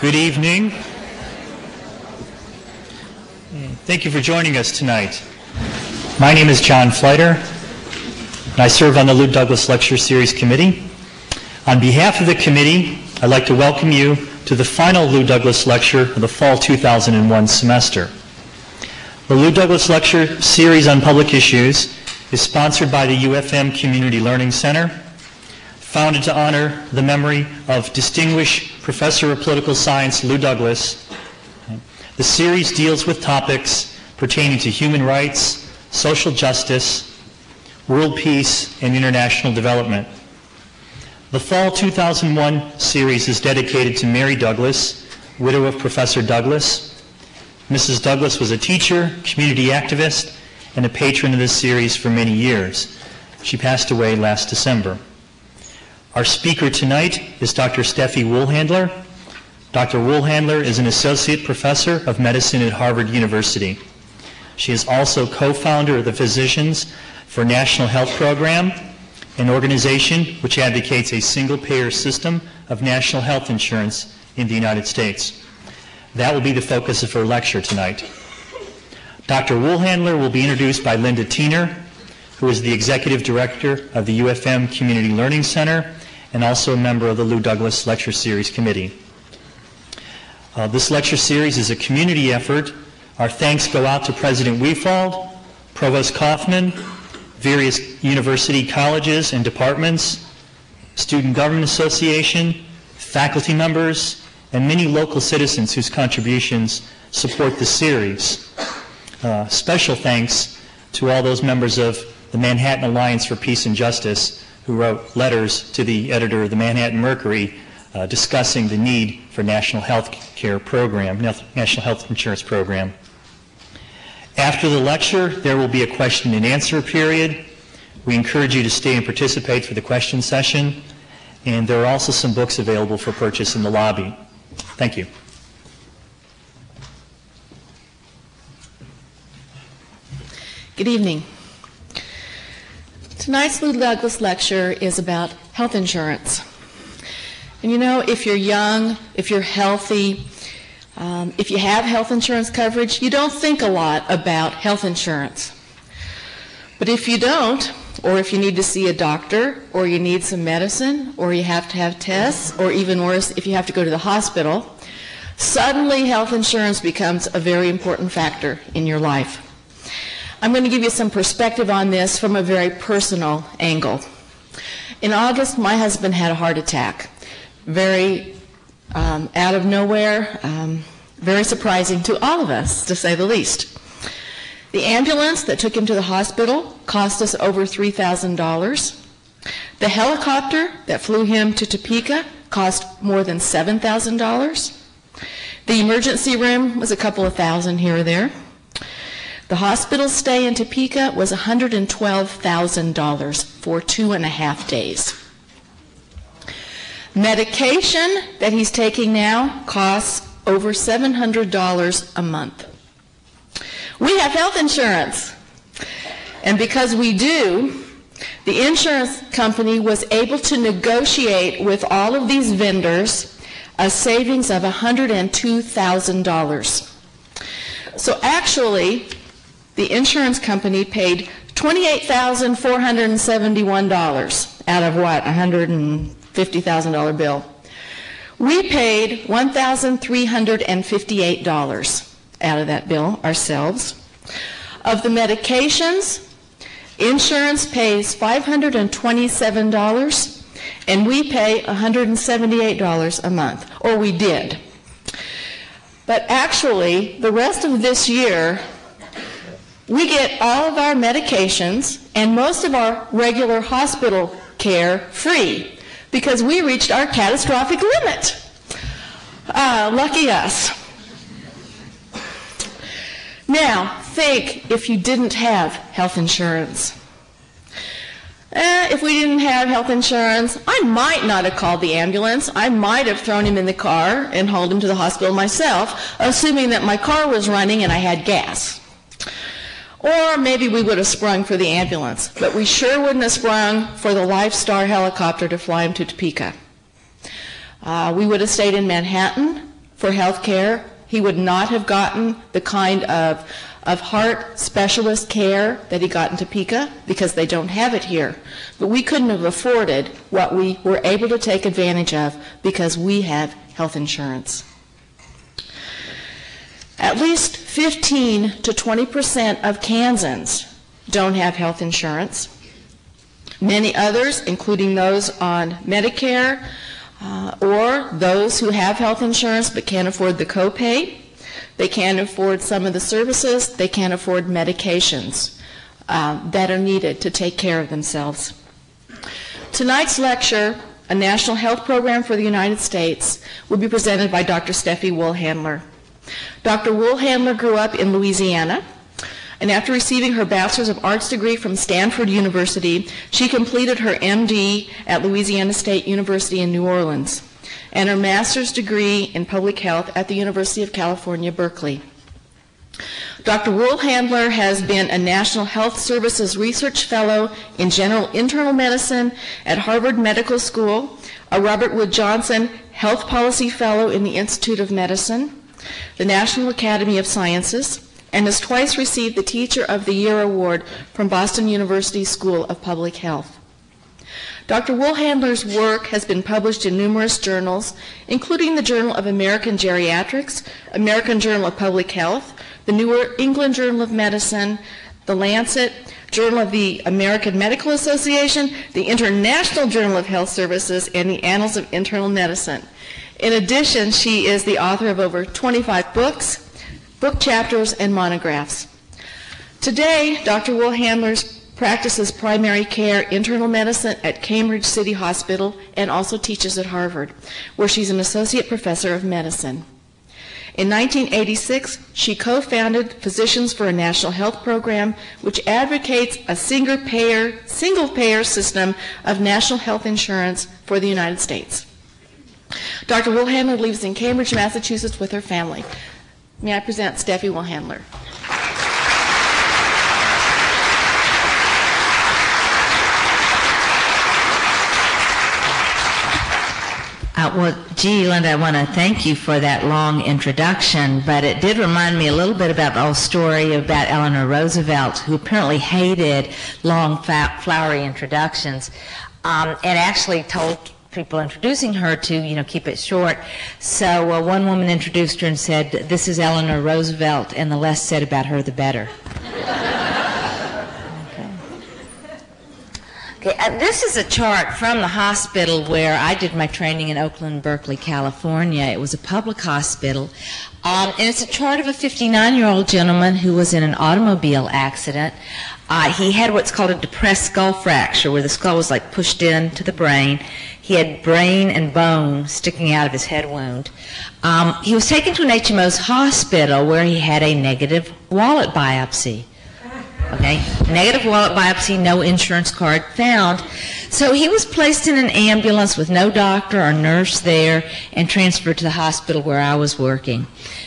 Good evening. Thank you for joining us tonight. My name is John Fleiter, and I serve on the Lou Douglas Lecture Series Committee. On behalf of the committee, I'd like to welcome you to the final Lou Douglas Lecture of the fall 2001 semester. The Lou Douglas Lecture Series on Public Issues is sponsored by the UFM Community Learning Center, founded to honor the memory of distinguished Professor of Political Science Lou Douglas. The series deals with topics pertaining to human rights, social justice, world peace, and international development. The Fall 2001 series is dedicated to Mary Douglas, widow of Professor Douglas. Mrs. Douglas was a teacher, community activist, and a patron of this series for many years. She passed away last December. Our speaker tonight is Dr. Steffie Woolhandler. Dr. Woolhandler is an associate professor of medicine at Harvard University. She is also co-founder of the Physicians for National Health Program an organization which advocates a single-payer system of national health insurance in the United States. That will be the focus of her lecture tonight. Dr. Woolhandler will be introduced by Linda Teener, who is the Executive Director of the UFM Community Learning Center and also a member of the Lou Douglas Lecture Series Committee. Uh, this lecture series is a community effort. Our thanks go out to President Wefald, Provost Coffman, various university colleges and departments, Student Government Association, faculty members, and many local citizens whose contributions support the series. Uh, special thanks to all those members of the Manhattan Alliance for Peace and Justice who wrote letters to the editor of the Manhattan Mercury uh, discussing the need for national health care program, national health insurance program. After the lecture, there will be a question and answer period. We encourage you to stay and participate for the question session. And there are also some books available for purchase in the lobby. Thank you. Good evening. Tonight's Lou Douglas lecture is about health insurance. And you know, if you're young, if you're healthy, um, if you have health insurance coverage, you don't think a lot about health insurance. But if you don't, or if you need to see a doctor, or you need some medicine, or you have to have tests, or even worse, if you have to go to the hospital, suddenly health insurance becomes a very important factor in your life. I'm going to give you some perspective on this from a very personal angle. In August, my husband had a heart attack. Very um, out of nowhere, um, very surprising to all of us, to say the least. The ambulance that took him to the hospital cost us over $3,000. The helicopter that flew him to Topeka cost more than $7,000. The emergency room was a couple of thousand here or there. The hospital stay in Topeka was $112,000 for two and a half days. Medication that he's taking now costs over $700 a month. We have health insurance. And because we do, the insurance company was able to negotiate with all of these vendors a savings of $102,000. So actually, the insurance company paid $28,471 out of what? $150,000 bill. We paid $1,358 out of that bill ourselves. Of the medications, insurance pays $527 and we pay $178 a month, or we did. But actually, the rest of this year, we get all of our medications and most of our regular hospital care free because we reached our catastrophic limit. Uh, lucky us. Now, think if you didn't have health insurance. Eh, if we didn't have health insurance, I might not have called the ambulance. I might have thrown him in the car and hauled him to the hospital myself, assuming that my car was running and I had gas. Or maybe we would have sprung for the ambulance, but we sure wouldn't have sprung for the Lifestar helicopter to fly him to Topeka. Uh, we would have stayed in Manhattan for health care. He would not have gotten the kind of, of heart specialist care that he got in Topeka because they don't have it here. But we couldn't have afforded what we were able to take advantage of because we have health insurance. At least 15 to 20 percent of Kansans don't have health insurance. Many others, including those on Medicare uh, or those who have health insurance but can't afford the copay, they can't afford some of the services, they can't afford medications uh, that are needed to take care of themselves. Tonight's lecture, A National Health Program for the United States, will be presented by Dr. Steffie Woolhandler. Dr. Woolhandler grew up in Louisiana, and after receiving her Bachelor's of Arts degree from Stanford University, she completed her MD at Louisiana State University in New Orleans and her master's degree in public health at the University of California, Berkeley. Dr. Woolhandler has been a National Health Services Research Fellow in General Internal Medicine at Harvard Medical School, a Robert Wood Johnson Health Policy Fellow in the Institute of Medicine, the National Academy of Sciences, and has twice received the Teacher of the Year Award from Boston University School of Public Health. Dr. Woolhandler's work has been published in numerous journals, including the Journal of American Geriatrics, American Journal of Public Health, the New England Journal of Medicine, the Lancet, Journal of the American Medical Association, the International Journal of Health Services, and the Annals of Internal Medicine. In addition, she is the author of over 25 books, book chapters, and monographs. Today, Dr. Will Woolhandler practices primary care internal medicine at Cambridge City Hospital and also teaches at Harvard, where she's an associate professor of medicine. In 1986, she co-founded Physicians for a National Health Program, which advocates a single payer, single payer system of national health insurance for the United States. Dr. Woolhandler lives in Cambridge, Massachusetts with her family. May I present Steffie Woolhandler? Uh, well, gee, Linda, I want to thank you for that long introduction, but it did remind me a little bit about the old story about Eleanor Roosevelt, who apparently hated long, flowery introductions, um, and actually told people introducing her to, you know, keep it short. So uh, one woman introduced her and said, "This is Eleanor Roosevelt, and the less said about her, the better." Okay, uh, this is a chart from the hospital where I did my training in Oakland, Berkeley, California. It was a public hospital. Um, and it's a chart of a 59 year old gentleman who was in an automobile accident. Uh, he had what's called a depressed skull fracture, where the skull was like pushed into the brain. He had brain and bone sticking out of his head wound. Um, he was taken to an HMO's hospital where he had a negative wallet biopsy. Okay, negative wallet biopsy, no insurance card found. So he was placed in an ambulance with no doctor or nurse there and transferred to the hospital where I was working.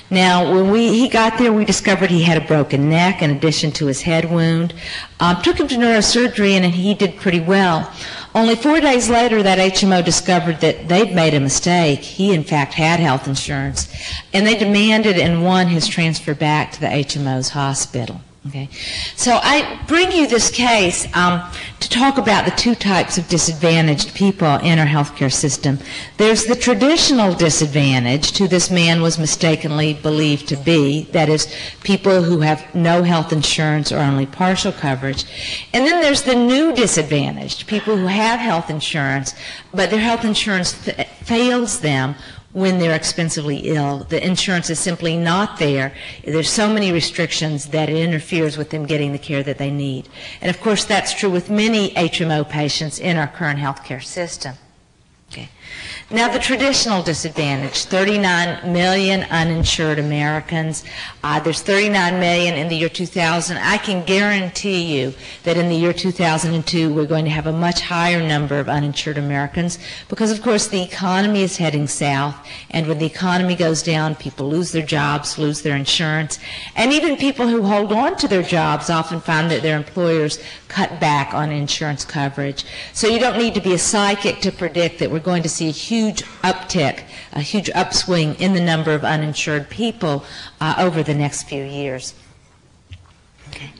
Now, when we, he got there, we discovered he had a broken neck in addition to his head wound. Um, took him to neurosurgery and he did pretty well. Only four days later, that HMO discovered that they'd made a mistake. He, in fact, had health insurance. And they demanded and won his transfer back to the HMO's hospital. Okay, so I bring you this case um, to talk about the two types of disadvantaged people in our healthcare system. There's the traditional disadvantaged, who this man was mistakenly believed to be, that is, people who have no health insurance or only partial coverage. And then there's the new disadvantaged, people who have health insurance, but their health insurance fails them when they're expensively ill. The insurance is simply not there. There's so many restrictions that it interferes with them getting the care that they need. And of course, that's true with many HMO patients in our current healthcare system. Okay. Now, the traditional disadvantage 39 million uninsured Americans. Uh, there's 39 million in the year 2000. I can guarantee you that in the year 2002, we're going to have a much higher number of uninsured Americans because, of course, the economy is heading south. And when the economy goes down, people lose their jobs, lose their insurance. And even people who hold on to their jobs often find that their employers cut back on insurance coverage. So you don't need to be a psychic to predict that we're going to see see a huge uptick, a huge upswing in the number of uninsured people uh, over the next few years. Okay.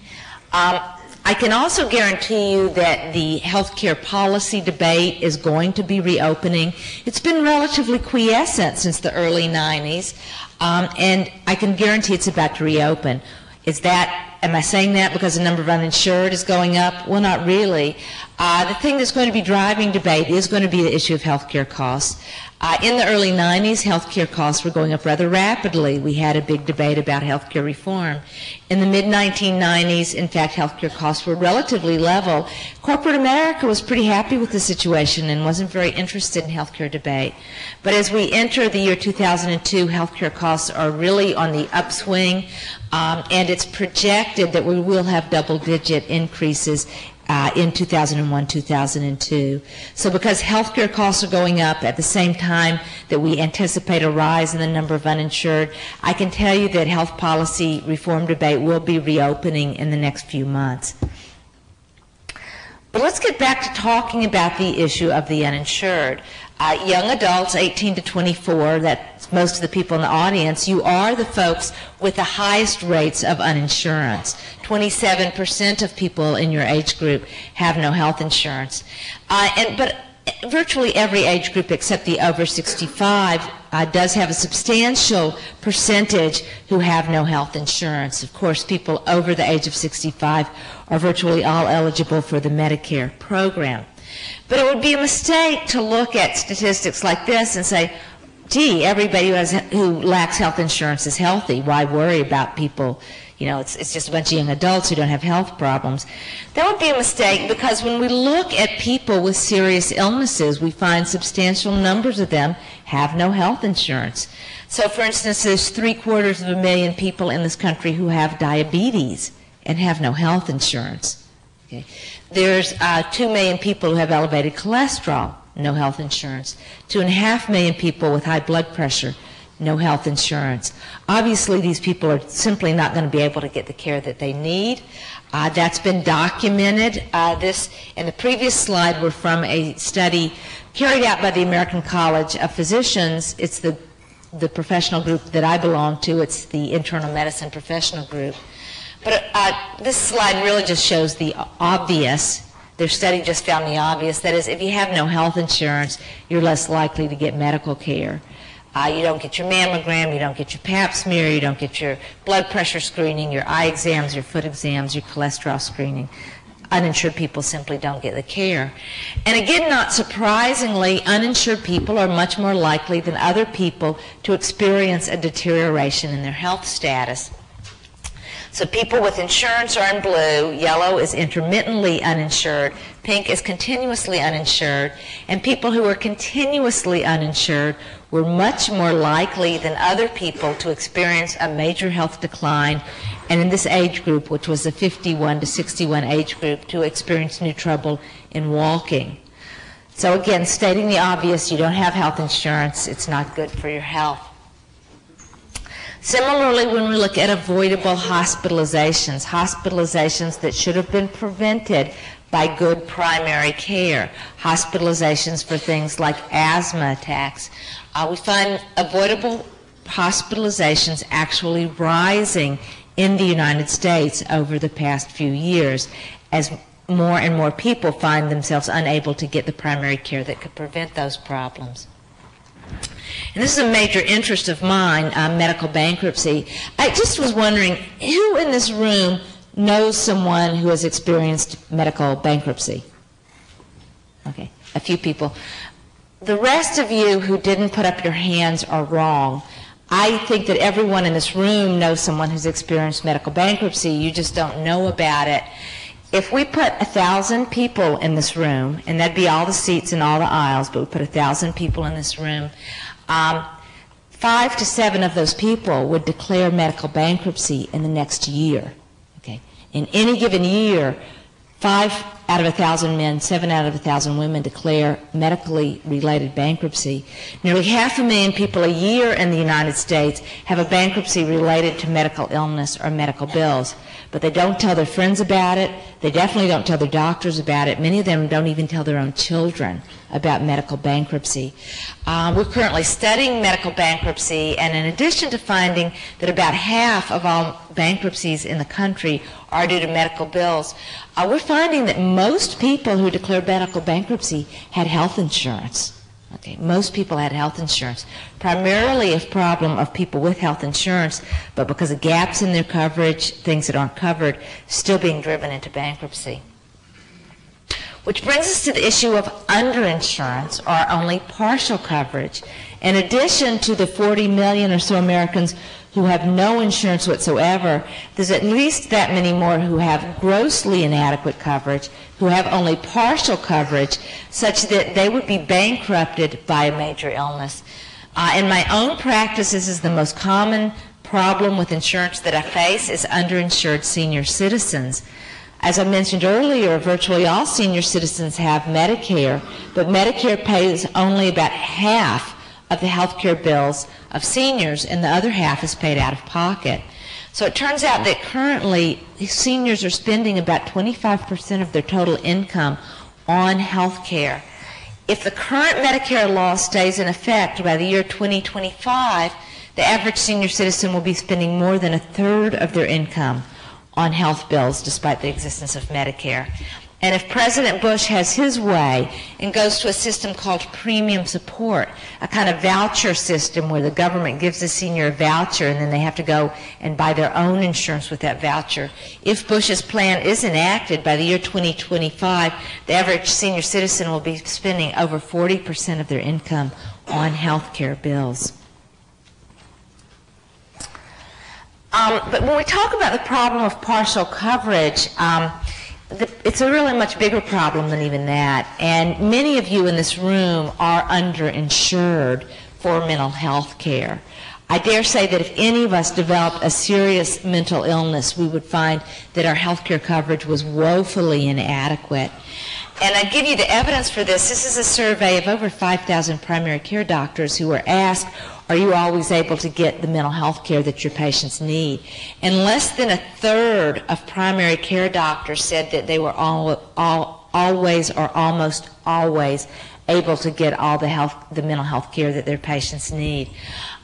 Um, I can also guarantee you that the healthcare policy debate is going to be reopening. It's been relatively quiescent since the early 90s, um, and I can guarantee it's about to reopen. Is that, am I saying that because the number of uninsured is going up? Well, not really. Uh, the thing that's going to be driving debate is going to be the issue of healthcare costs. Uh, in the early 90s, healthcare costs were going up rather rapidly. We had a big debate about healthcare reform. In the mid 1990s, in fact, healthcare costs were relatively level. Corporate America was pretty happy with the situation and wasn't very interested in healthcare debate. But as we enter the year 2002, healthcare costs are really on the upswing, um, and it's projected that we will have double digit increases uh, in 2001, 2002. So because healthcare costs are going up at the same time that we anticipate a rise in the number of uninsured, I can tell you that health policy reform debate will be reopening in the next few months. But let's get back to talking about the issue of the uninsured. Uh, young adults, 18 to 24, that's most of the people in the audience, you are the folks with the highest rates of uninsurance. 27% of people in your age group have no health insurance. Uh, and, but virtually every age group except the over 65 uh, does have a substantial percentage who have no health insurance. Of course, people over the age of 65 are virtually all eligible for the Medicare program. But it would be a mistake to look at statistics like this and say, gee, everybody who, has, who lacks health insurance is healthy. Why worry about people? You know, it's, it's just a bunch of young adults who don't have health problems. That would be a mistake because when we look at people with serious illnesses, we find substantial numbers of them have no health insurance. So, for instance, there's three quarters of a million people in this country who have diabetes and have no health insurance. Okay. There's uh, two million people who have elevated cholesterol, no health insurance. Two and a half million people with high blood pressure, no health insurance. Obviously, these people are simply not going to be able to get the care that they need. Uh, that's been documented. Uh, this and the previous slide were from a study carried out by the American College of Physicians. It's the the professional group that I belong to. It's the internal medicine professional group. But uh, this slide really just shows the obvious. Their study just found the obvious. That is, if you have no health insurance, you're less likely to get medical care. Uh, you don't get your mammogram, you don't get your pap smear, you don't get your blood pressure screening, your eye exams, your foot exams, your cholesterol screening. Uninsured people simply don't get the care. And again, not surprisingly, uninsured people are much more likely than other people to experience a deterioration in their health status. So people with insurance are in blue, yellow is intermittently uninsured, pink is continuously uninsured, and people who are continuously uninsured were much more likely than other people to experience a major health decline, and in this age group, which was the 51 to 61 age group, to experience new trouble in walking. So again, stating the obvious, you don't have health insurance, it's not good for your health. Similarly, when we look at avoidable hospitalizations, hospitalizations that should have been prevented by good primary care, hospitalizations for things like asthma attacks, uh, we find avoidable hospitalizations actually rising in the United States over the past few years as more and more people find themselves unable to get the primary care that could prevent those problems. And this is a major interest of mine, uh, medical bankruptcy. I just was wondering who in this room knows someone who has experienced medical bankruptcy? Okay, a few people. The rest of you who didn't put up your hands are wrong. I think that everyone in this room knows someone who's experienced medical bankruptcy. You just don't know about it. If we put a thousand people in this room, and that'd be all the seats in all the aisles, but we put a thousand people in this room, um, five to seven of those people would declare medical bankruptcy in the next year. Okay, in any given year, five out of a thousand men, seven out of a thousand women declare medically related bankruptcy. Nearly half a million people a year in the United States have a bankruptcy related to medical illness or medical bills. But they don't tell their friends about it. They definitely don't tell their doctors about it. Many of them don't even tell their own children about medical bankruptcy. Uh, we're currently studying medical bankruptcy, and in addition to finding that about half of all bankruptcies in the country are due to medical bills, uh, we're finding that most people who declare medical bankruptcy had health insurance. Okay, most people had health insurance, primarily a problem of people with health insurance, but because of gaps in their coverage, things that aren't covered, still being driven into bankruptcy. Which brings us to the issue of underinsurance or only partial coverage. In addition to the 40 million or so Americans who have no insurance whatsoever, there's at least that many more who have grossly inadequate coverage, who have only partial coverage, such that they would be bankrupted by a major illness. Uh, in my own practice, this is the most common problem with insurance that I face is underinsured senior citizens. As I mentioned earlier, virtually all senior citizens have Medicare, but Medicare pays only about half of the health care bills of seniors, and the other half is paid out of pocket. So it turns out that currently seniors are spending about 25% of their total income on health care. If the current Medicare law stays in effect by the year 2025, the average senior citizen will be spending more than a third of their income on health bills despite the existence of Medicare. And if President Bush has his way and goes to a system called premium support, a kind of voucher system where the government gives the senior a voucher and then they have to go and buy their own insurance with that voucher, if Bush's plan is enacted by the year 2025, the average senior citizen will be spending over 40% of their income on health care bills. Um, but when we talk about the problem of partial coverage, um, it's a really much bigger problem than even that. And many of you in this room are underinsured for mental health care. I dare say that if any of us developed a serious mental illness, we would find that our health care coverage was woefully inadequate. And I give you the evidence for this. This is a survey of over 5,000 primary care doctors who were asked, are you always able to get the mental health care that your patients need? And less than a third of primary care doctors said that they were all, all, always or almost always able to get all the health, the mental health care that their patients need.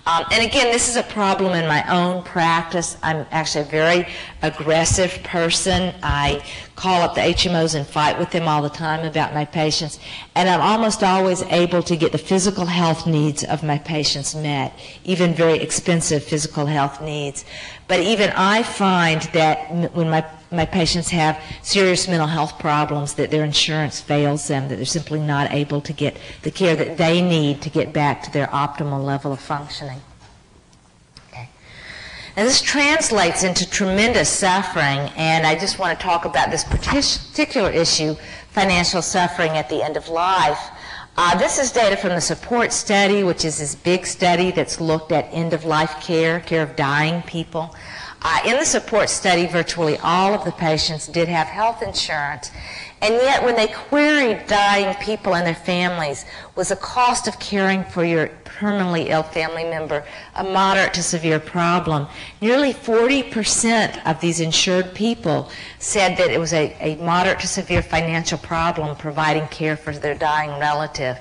Um, and again, this is a problem in my own practice. I'm actually a very aggressive person. I call up the HMOs and fight with them all the time about my patients. And I'm almost always able to get the physical health needs of my patients met, even very expensive physical health needs. But even I find that when my my patients have serious mental health problems, that their insurance fails them, that they're simply not able to get the care that they need to get back to their optimal level of functioning. Now, this translates into tremendous suffering, and I just want to talk about this particular issue financial suffering at the end of life. Uh, this is data from the support study, which is this big study that's looked at end of life care, care of dying people. Uh, in the support study, virtually all of the patients did have health insurance. And yet, when they queried dying people and their families, was the cost of caring for your permanently ill family member a moderate to severe problem? Nearly 40% of these insured people said that it was a, a moderate to severe financial problem providing care for their dying relative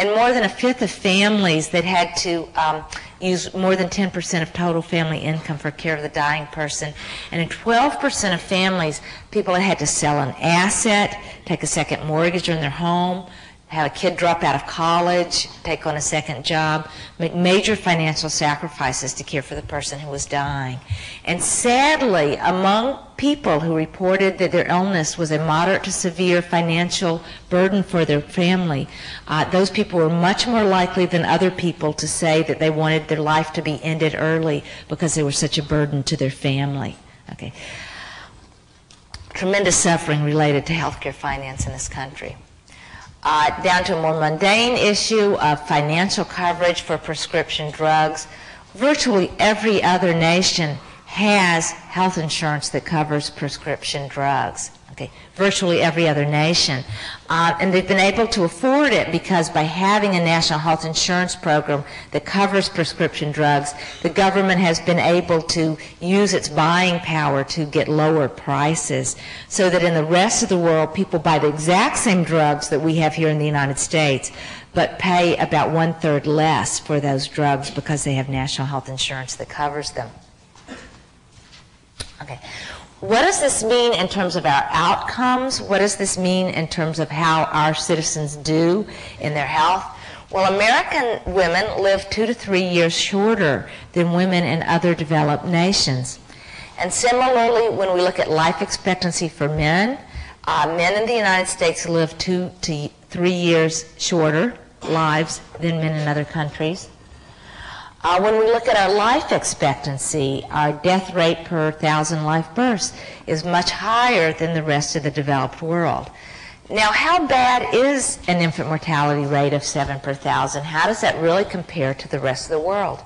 and more than a fifth of families that had to um, use more than 10% of total family income for care of the dying person. And in 12% of families, people had to sell an asset, take a second mortgage on their home, have a kid drop out of college, take on a second job, make major financial sacrifices to care for the person who was dying. And sadly, among people who reported that their illness was a moderate to severe financial burden for their family, uh, those people were much more likely than other people to say that they wanted their life to be ended early because they were such a burden to their family. Okay. Tremendous suffering related to healthcare finance in this country uh, down to a more mundane issue of financial coverage for prescription drugs. Virtually every other nation has health insurance that covers prescription drugs. Virtually every other nation. Uh, and they've been able to afford it because by having a national health insurance program that covers prescription drugs, the government has been able to use its buying power to get lower prices so that in the rest of the world, people buy the exact same drugs that we have here in the United States, but pay about one third less for those drugs because they have national health insurance that covers them. Okay. What does this mean in terms of our outcomes? What does this mean in terms of how our citizens do in their health? Well, American women live two to three years shorter than women in other developed nations. And similarly, when we look at life expectancy for men, uh, men in the United States live two to three years shorter lives than men in other countries. Uh, when we look at our life expectancy, our death rate per thousand life births is much higher than the rest of the developed world. Now, how bad is an infant mortality rate of 7 per thousand? How does that really compare to the rest of the world?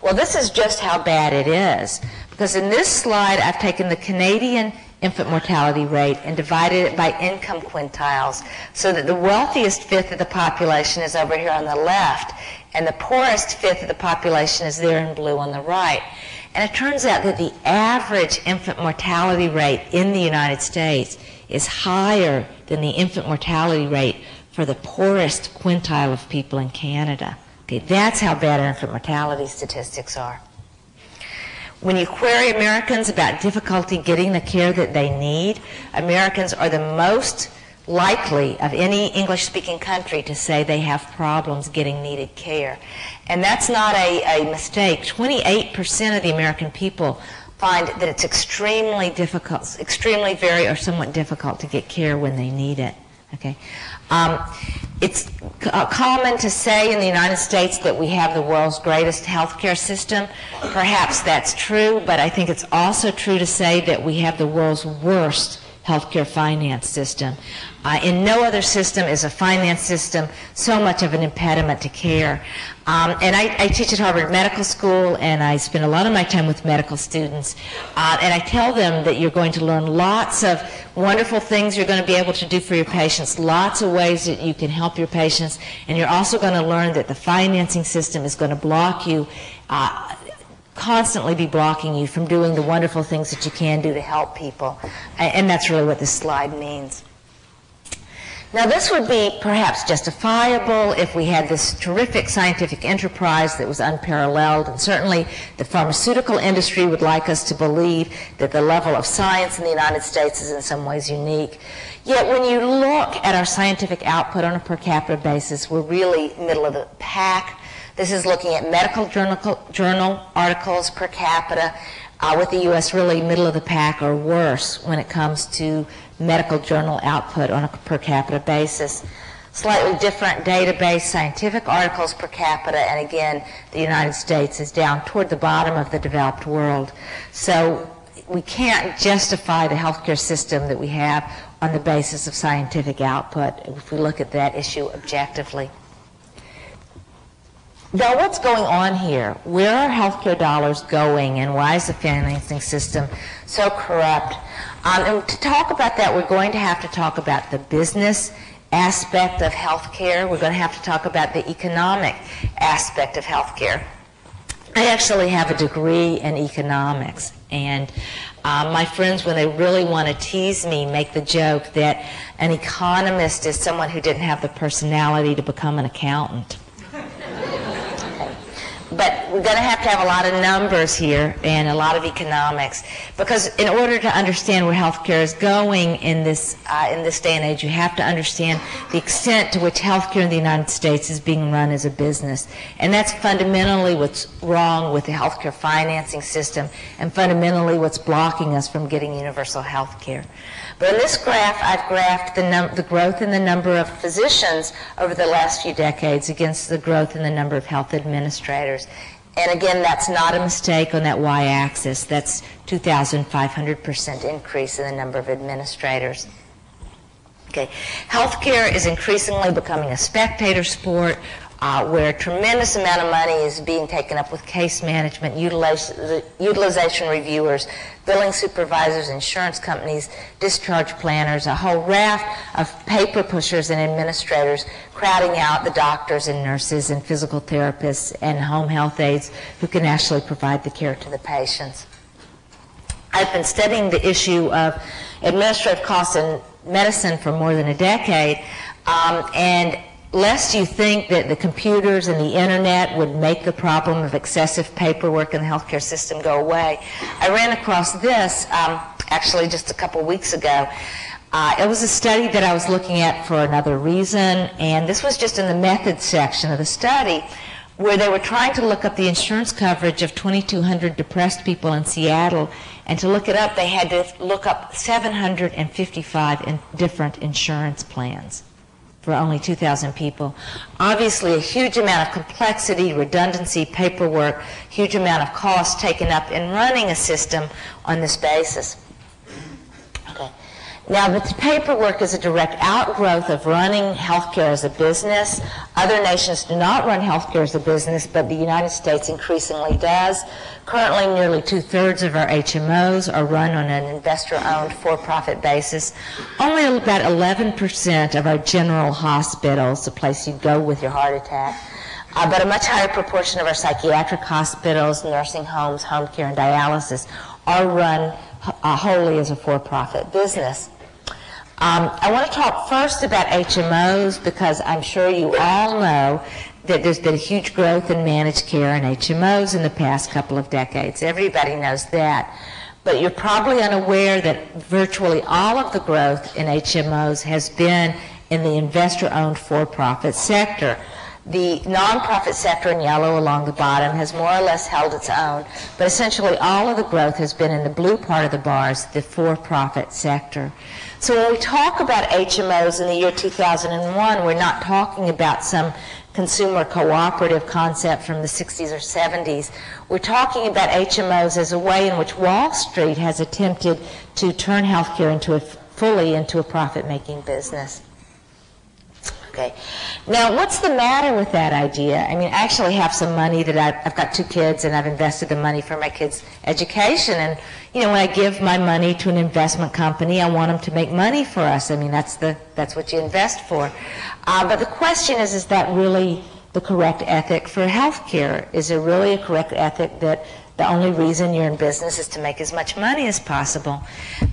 Well, this is just how bad it is. Because in this slide, I've taken the Canadian infant mortality rate and divided it by income quintiles so that the wealthiest fifth of the population is over here on the left and the poorest fifth of the population is there in blue on the right. And it turns out that the average infant mortality rate in the United States is higher than the infant mortality rate for the poorest quintile of people in Canada. Okay, that's how bad infant mortality statistics are. When you query Americans about difficulty getting the care that they need, Americans are the most likely of any English speaking country to say they have problems getting needed care. And that's not a, a mistake. 28% of the American people find that it's extremely difficult, extremely very or somewhat difficult to get care when they need it. Okay. Um, it's uh, common to say in the United States that we have the world's greatest healthcare system. Perhaps that's true, but I think it's also true to say that we have the world's worst healthcare finance system. Uh, in no other system is a finance system so much of an impediment to care. Um, and I, I, teach at Harvard Medical School, and I spend a lot of my time with medical students. Uh, and I tell them that you're going to learn lots of wonderful things you're going to be able to do for your patients, lots of ways that you can help your patients, and you're also going to learn that the financing system is going to block you. Uh, constantly be blocking you from doing the wonderful things that you can do to help people. And that's really what this slide means. Now, this would be perhaps justifiable if we had this terrific scientific enterprise that was unparalleled, and certainly the pharmaceutical industry would like us to believe that the level of science in the United States is in some ways unique. Yet, when you look at our scientific output on a per capita basis, we're really middle of the pack. This is looking at medical journal, journal articles per capita, uh, with the U.S. really middle of the pack or worse when it comes to medical journal output on a per capita basis. Slightly different database, scientific articles per capita, and again, the United States is down toward the bottom of the developed world. So we can't justify the healthcare system that we have on the basis of scientific output if we look at that issue objectively. Now, what's going on here? Where are healthcare dollars going, and why is the financing system so corrupt? Um, and to talk about that, we're going to have to talk about the business aspect of healthcare. We're going to have to talk about the economic aspect of healthcare. I actually have a degree in economics, and uh, my friends, when they really want to tease me, make the joke that an economist is someone who didn't have the personality to become an accountant. But we're going to have to have a lot of numbers here and a lot of economics because in order to understand where healthcare is going in this uh, in this day and age, you have to understand the extent to which healthcare in the United States is being run as a business, and that's fundamentally what's wrong with the healthcare financing system, and fundamentally what's blocking us from getting universal health care. But in this graph, I've graphed the, num- the growth in the number of physicians over the last few decades against the growth in the number of health administrators. And again, that's not a mistake on that y-axis. That's 2,500% increase in the number of administrators. Okay. Healthcare is increasingly becoming a spectator sport uh, where a tremendous amount of money is being taken up with case management, utilization, utilization reviewers, billing supervisors, insurance companies, discharge planners, a whole raft of paper pushers and administrators crowding out the doctors and nurses and physical therapists and home health aides who can actually provide the care to the patients. I've been studying the issue of administrative costs in medicine for more than a decade, um, and lest you think that the computers and the internet would make the problem of excessive paperwork in the healthcare system go away, I ran across this um, actually just a couple weeks ago. Uh, it was a study that I was looking at for another reason, and this was just in the methods section of the study where they were trying to look up the insurance coverage of 2,200 depressed people in Seattle. And to look it up, they had to look up 755 in different insurance plans for only 2,000 people. Obviously, a huge amount of complexity, redundancy, paperwork, huge amount of cost taken up in running a system on this basis. Now, the paperwork is a direct outgrowth of running healthcare as a business. Other nations do not run healthcare as a business, but the United States increasingly does. Currently, nearly two-thirds of our HMOs are run on an investor-owned for-profit basis. Only about 11% of our general hospitals, the place you'd go with your heart attack, uh, but a much higher proportion of our psychiatric hospitals, nursing homes, home care, and dialysis are run uh, wholly as a for-profit business. Um, I want to talk first about HMOs because I'm sure you all know that there's been huge growth in managed care and HMOs in the past couple of decades. Everybody knows that. But you're probably unaware that virtually all of the growth in HMOs has been in the investor-owned for-profit sector. The nonprofit sector in yellow along the bottom has more or less held its own, but essentially all of the growth has been in the blue part of the bars, the for-profit sector. So when we talk about HMOs in the year 2001, we're not talking about some consumer cooperative concept from the 60s or 70s. We're talking about HMOs as a way in which Wall Street has attempted to turn healthcare into a, fully into a profit-making business. Okay. Now, what's the matter with that idea? I mean, I actually have some money that I've, I've, got two kids and I've invested the money for my kids' education. And, you know, when I give my money to an investment company, I want them to make money for us. I mean, that's, the, that's what you invest for. Uh, but the question is, is that really the correct ethic for healthcare? Is it really a correct ethic that the only reason you're in business is to make as much money as possible?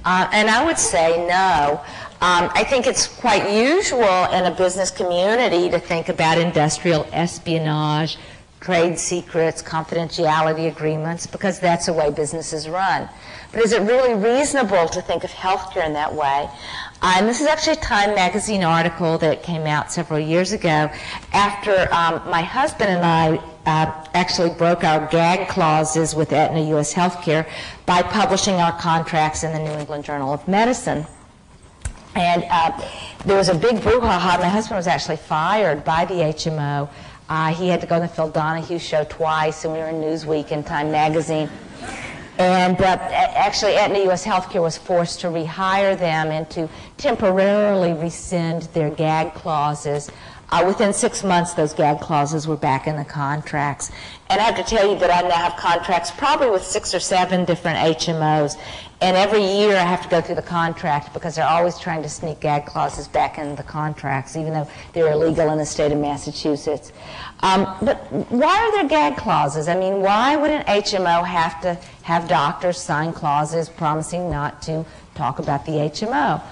Uh, and I would say no. Um, I think it's quite usual in a business community to think about industrial espionage, trade secrets, confidentiality agreements, because that's the way businesses run. But is it really reasonable to think of healthcare in that way? And this is actually a Time magazine article that came out several years ago after um, my husband and I uh, actually broke our gag clauses with Aetna U.S. Healthcare by publishing our contracts in the New England Journal of Medicine. And uh, there was a big brouhaha. My husband was actually fired by the HMO. Uh, he had to go on the Phil Donahue show twice, and we were in Newsweek and Time Magazine. And uh, actually, Aetna U.S. Healthcare was forced to rehire them and to temporarily rescind their gag clauses. Uh, within six months, those gag clauses were back in the contracts. And I have to tell you that I now have contracts probably with six or seven different HMOs. And every year I have to go through the contract because they're always trying to sneak gag clauses back into the contracts, even though they're illegal in the state of Massachusetts. Um, but why are there gag clauses? I mean, why would an HMO have to have doctors sign clauses promising not to talk about the HMO?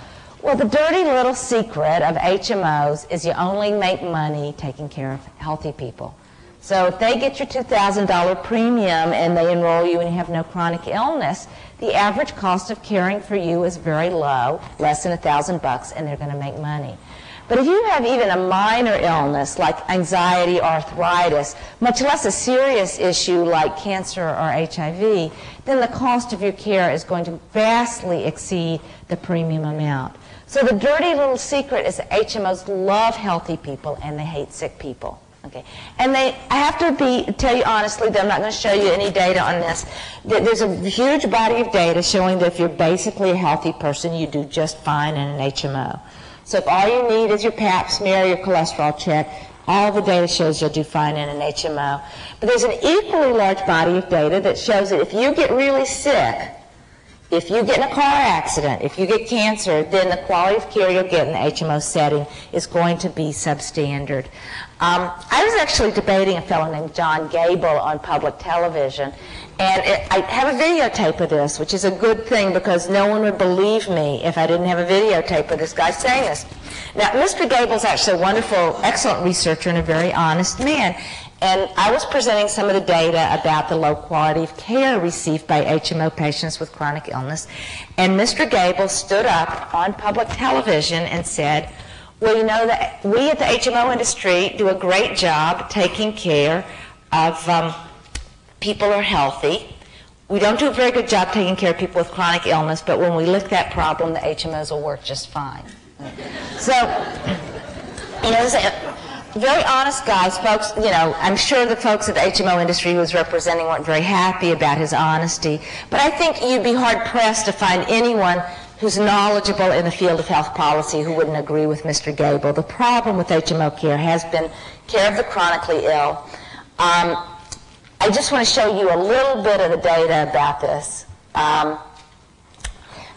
Well, the dirty little secret of HMOs is you only make money taking care of healthy people. So if they get your $2,000 premium and they enroll you and you have no chronic illness, the average cost of caring for you is very low, less than a thousand bucks, and they're going to make money. But if you have even a minor illness like anxiety or arthritis, much less a serious issue like cancer or HIV, then the cost of your care is going to vastly exceed the premium amount. So the dirty little secret is that HMOs love healthy people and they hate sick people. Okay, and they, I have to be tell you honestly that I'm not going to show you any data on this. There's a huge body of data showing that if you're basically a healthy person, you do just fine in an HMO. So if all you need is your pap smear, your cholesterol check, All the data shows you'll do fine in an HMO. But there's an equally large body of data that shows that if you get really sick, if you get in a car accident, if you get cancer, then the quality of care you'll get in the HMO setting is going to be substandard. Um, I was actually debating a fellow named John Gabel on public television, and it, I have a videotape of this, which is a good thing because no one would believe me if I didn't have a videotape of this guy saying this. Now, Mr. Gabel's actually a wonderful, excellent researcher and a very honest man. And I was presenting some of the data about the low quality of care received by HMO patients with chronic illness. And Mr. Gabel stood up on public television and said, well, you know, that we at the HMO industry do a great job taking care of um, people who are healthy. We don't do a very good job taking care of people with chronic illness, but when we lick that problem, the HMOs will work just fine. So, you know, very honest guys, folks, you know, I'm sure the folks at the HMO industry he was representing weren't very happy about his honesty, but I think you'd be hard pressed to find anyone who's knowledgeable in the field of health policy who wouldn't agree with Mr. Gabel. The problem with HMO care has been care of the chronically ill. Um, I just want to show you a little bit of the data about this. Um,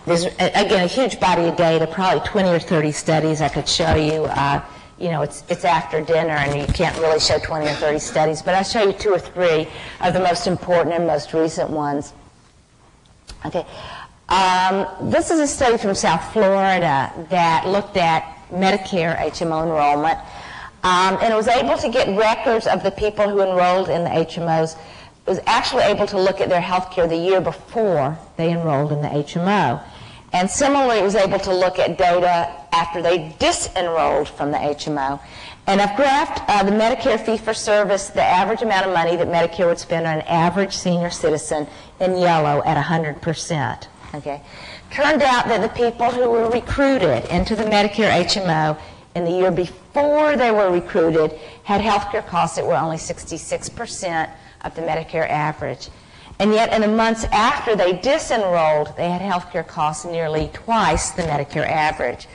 there's, again, a huge body of data, probably 20 or 30 studies I could show you. Uh, you know, it's, it's after dinner and you can't really show 20 or 30 studies, but I'll show you two or three of the most important and most recent ones. Okay. Um, this is a study from South Florida that looked at Medicare HMO enrollment, um, and it was able to get records of the people who enrolled in the HMOs. It was actually able to look at their health care the year before they enrolled in the HMO. And similarly, it was able to look at data after they disenrolled from the HMO. And I've graphed uh, the Medicare fee-for-service, the average amount of money that Medicare would spend on an average senior citizen in yellow at 100%. Okay. Turned out that the people who were recruited into the Medicare HMO in the year before they were recruited had health care costs that were only 66% of the Medicare average. And yet, in the months after they disenrolled, they had health care costs nearly twice the Medicare average.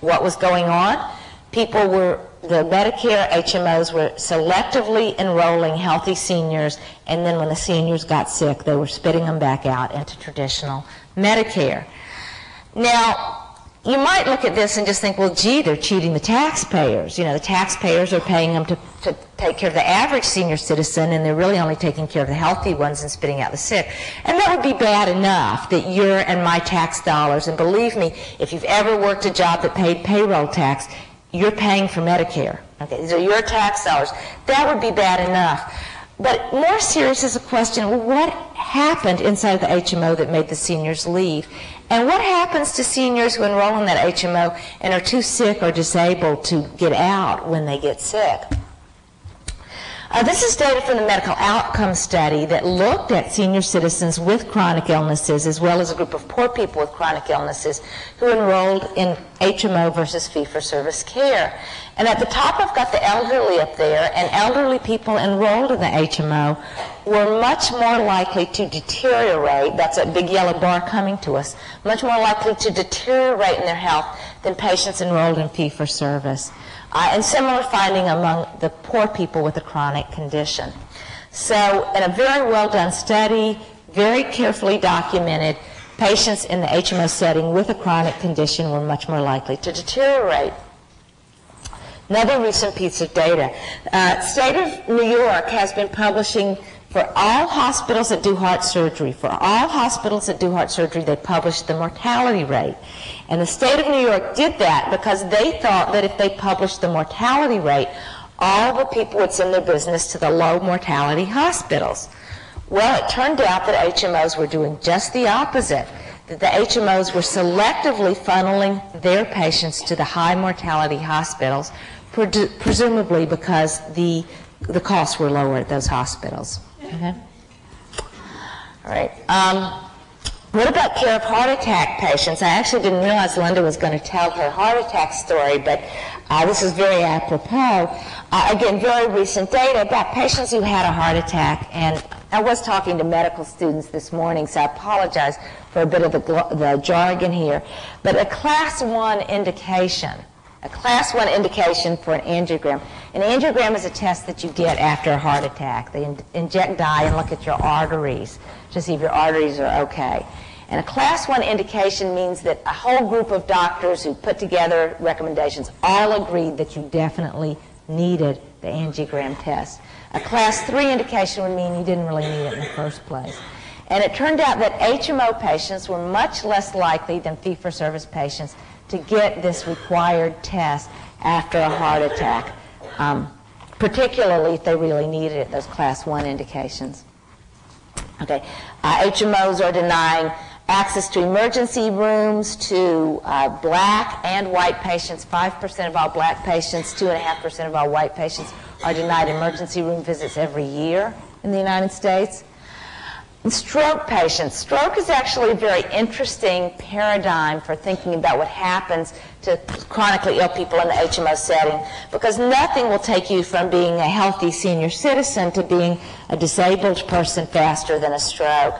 What was going on? People were, the Medicare HMOs were selectively enrolling healthy seniors, and then when the seniors got sick, they were spitting them back out into traditional Medicare. Now, you might look at this and just think, well, gee, they're cheating the taxpayers. You know, the taxpayers are paying them to, to take care of the average senior citizen, and they're really only taking care of the healthy ones and spitting out the sick. And that would be bad enough that your and my tax dollars, and believe me, if you've ever worked a job that paid payroll tax, you're paying for Medicare. Okay, these are your tax dollars. That would be bad enough. But more serious is the question, well, what happened inside the HMO that made the seniors leave? And what happens to seniors who enroll in that HMO and are too sick or disabled to get out when they get sick? Uh, this is data from the medical outcome study that looked at senior citizens with chronic illnesses as well as a group of poor people with chronic illnesses who enrolled in HMO versus fee-for-service care. And at the top I've got the elderly up there, and elderly people enrolled in the HMO were much more likely to deteriorate, that's that big yellow bar coming to us, much more likely to deteriorate in their health than patients enrolled in fee-for-service uh, and similar finding among the poor people with a chronic condition. So, in a very well done study, very carefully documented, patients in the HMO setting with a chronic condition were much more likely to deteriorate. Another recent piece of data. Uh, State of New York has been publishing for all hospitals that do heart surgery, for all hospitals that do heart surgery, they publish the mortality rate. And the state of New York did that because they thought that if they published the mortality rate, all the people would send their business to the low mortality hospitals. Well, it turned out that HMOs were doing just the opposite. That the HMOs were selectively funneling their patients to the high mortality hospitals, presumably because the, the costs were lower at those hospitals. Okay. All right. Um, what about care of heart attack patients? I actually didn't realize Linda was going to tell her heart attack story, but uh, this is very apropos. Uh, again, very recent data about patients who had a heart attack. And I was talking to medical students this morning, so I apologize for a bit of the, the jargon here. But a class one indication A class 1 indication for an angiogram. An angiogram is a test that you get after a heart attack. They in- inject dye and look at your arteries to see if your arteries are okay. And a class 1 indication means that a whole group of doctors who put together recommendations all agreed that you definitely needed the angiogram test. A class 3 indication would mean you didn't really need it in the first place. And it turned out that HMO patients were much less likely than fee for service patients to get this required test after a heart attack, um, particularly if they really needed it, those class 1 indications. Okay, uh, HMOs are denying access to emergency rooms to uh, black and white patients. 5% of all black patients, 2.5% of all white patients are denied emergency room visits every year in the United States. Stroke patients. Stroke is actually a very interesting paradigm for thinking about what happens to chronically ill people in the HMO setting because nothing will take you from being a healthy senior citizen to being a disabled person faster than a stroke.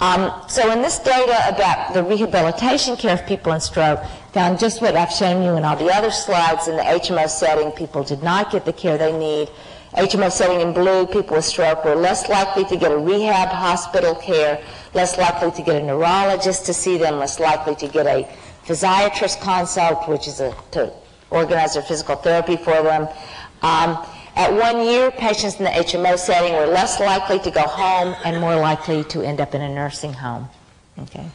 Um, so in this data about the rehabilitation care of people in stroke, found just what I've shown you in all the other slides in the HMO setting. People did not get the care they need. HMO setting in blue, people with stroke were less likely to get a rehab hospital care, less likely to get a neurologist to see them, less likely to get a physiatrist consult, which is a, to organize their physical therapy for them. Um, at one year, patients in the HMO setting were less likely to go home and more likely to end up in a nursing home. Okay.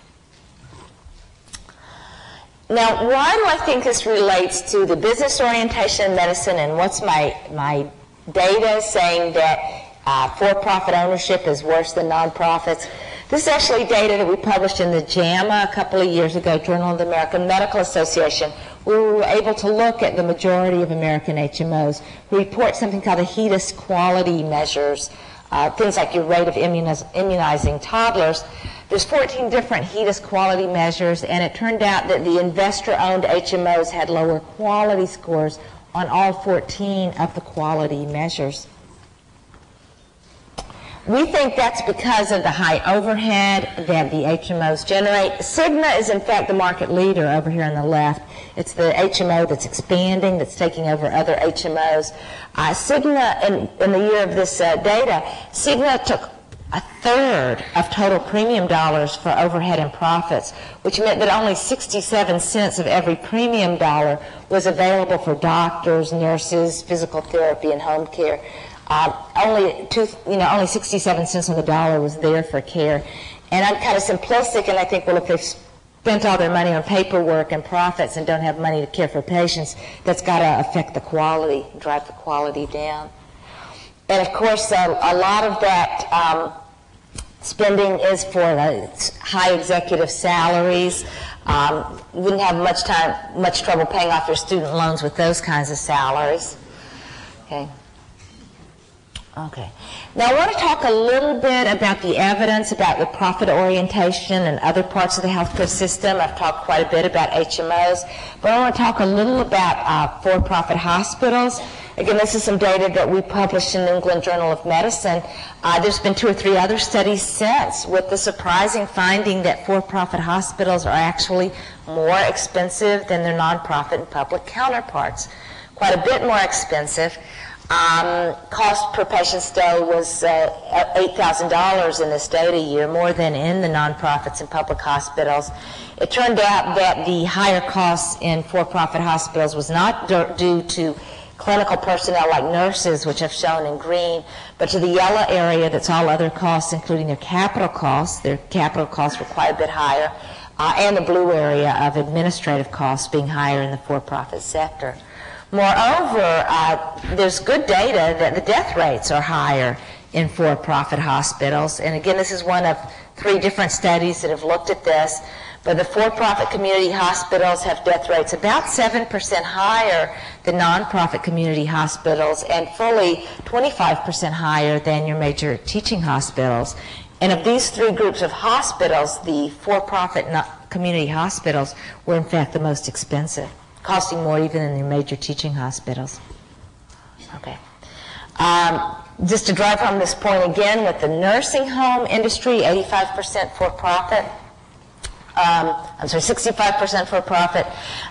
Now, why do I think this relates to the business orientation in medicine and what's my, my data saying that uh, for-profit ownership is worse than nonprofits? This is actually data that we published in the JAMA a couple of years ago, Journal of the American Medical Association, we were able to look at the majority of American HMOs who report something called the HEDIS quality measures, uh, things like your rate of immuniz- immunizing toddlers. There's 14 different HEDIS quality measures, and it turned out that the investor-owned HMOs had lower quality scores on all 14 of the quality measures. We think that's because of the high overhead that the HMOs generate. Cigna is in fact the market leader over here on the left. It's the HMO that's expanding, that's taking over other HMOs. Uh, Cigna, in, in, the year of this uh, data, Cigna took a third of total premium dollars for overhead and profits, which meant that only 67 cents of every premium dollar was available for doctors, nurses, physical therapy, and home care. Uh, only two, you know, only 67 cents on the dollar was there for care. And I'm kind of simplistic, and I think, well, if they've spent all their money on paperwork and profits and don't have money to care for patients, that's got to affect the quality, drive the quality down. And of course, uh, a lot of that um, spending is for uh, high executive salaries. Um, you wouldn't have much time, much trouble paying off your student loans with those kinds of salaries. Okay. Okay. Now I want to talk a little bit about the evidence about the profit orientation and other parts of the healthcare system. I've talked quite a bit about HMOs, but I want to talk a little about uh, for-profit hospitals. Again, this is some data that we published in the England Journal of Medicine. Uh, there's been two or three other studies since with the surprising finding that for-profit hospitals are actually more expensive than their nonprofit and public counterparts. Quite a bit more expensive. Um, cost per patient stay was uh, $8,000 in this data year, more than in the nonprofits and public hospitals. It turned out that the higher costs in for-profit hospitals was not due to clinical personnel like nurses, which I've shown in green, but to the yellow area that's all other costs, including their capital costs. Their capital costs were quite a bit higher, uh, and the blue area of administrative costs being higher in the for-profit sector. Moreover, uh, there's good data that the death rates are higher in for-profit hospitals. And again, this is one of three different studies that have looked at this. But the for-profit community hospitals have death rates about 7% higher than nonprofit community hospitals and fully 25% higher than your major teaching hospitals. And of these three groups of hospitals, the for-profit community hospitals were in fact the most expensive costing more even than your major teaching hospitals. Okay. Um, just to drive home this point again, with the nursing home industry, 85% for profit, um, I'm sorry, 65% for profit.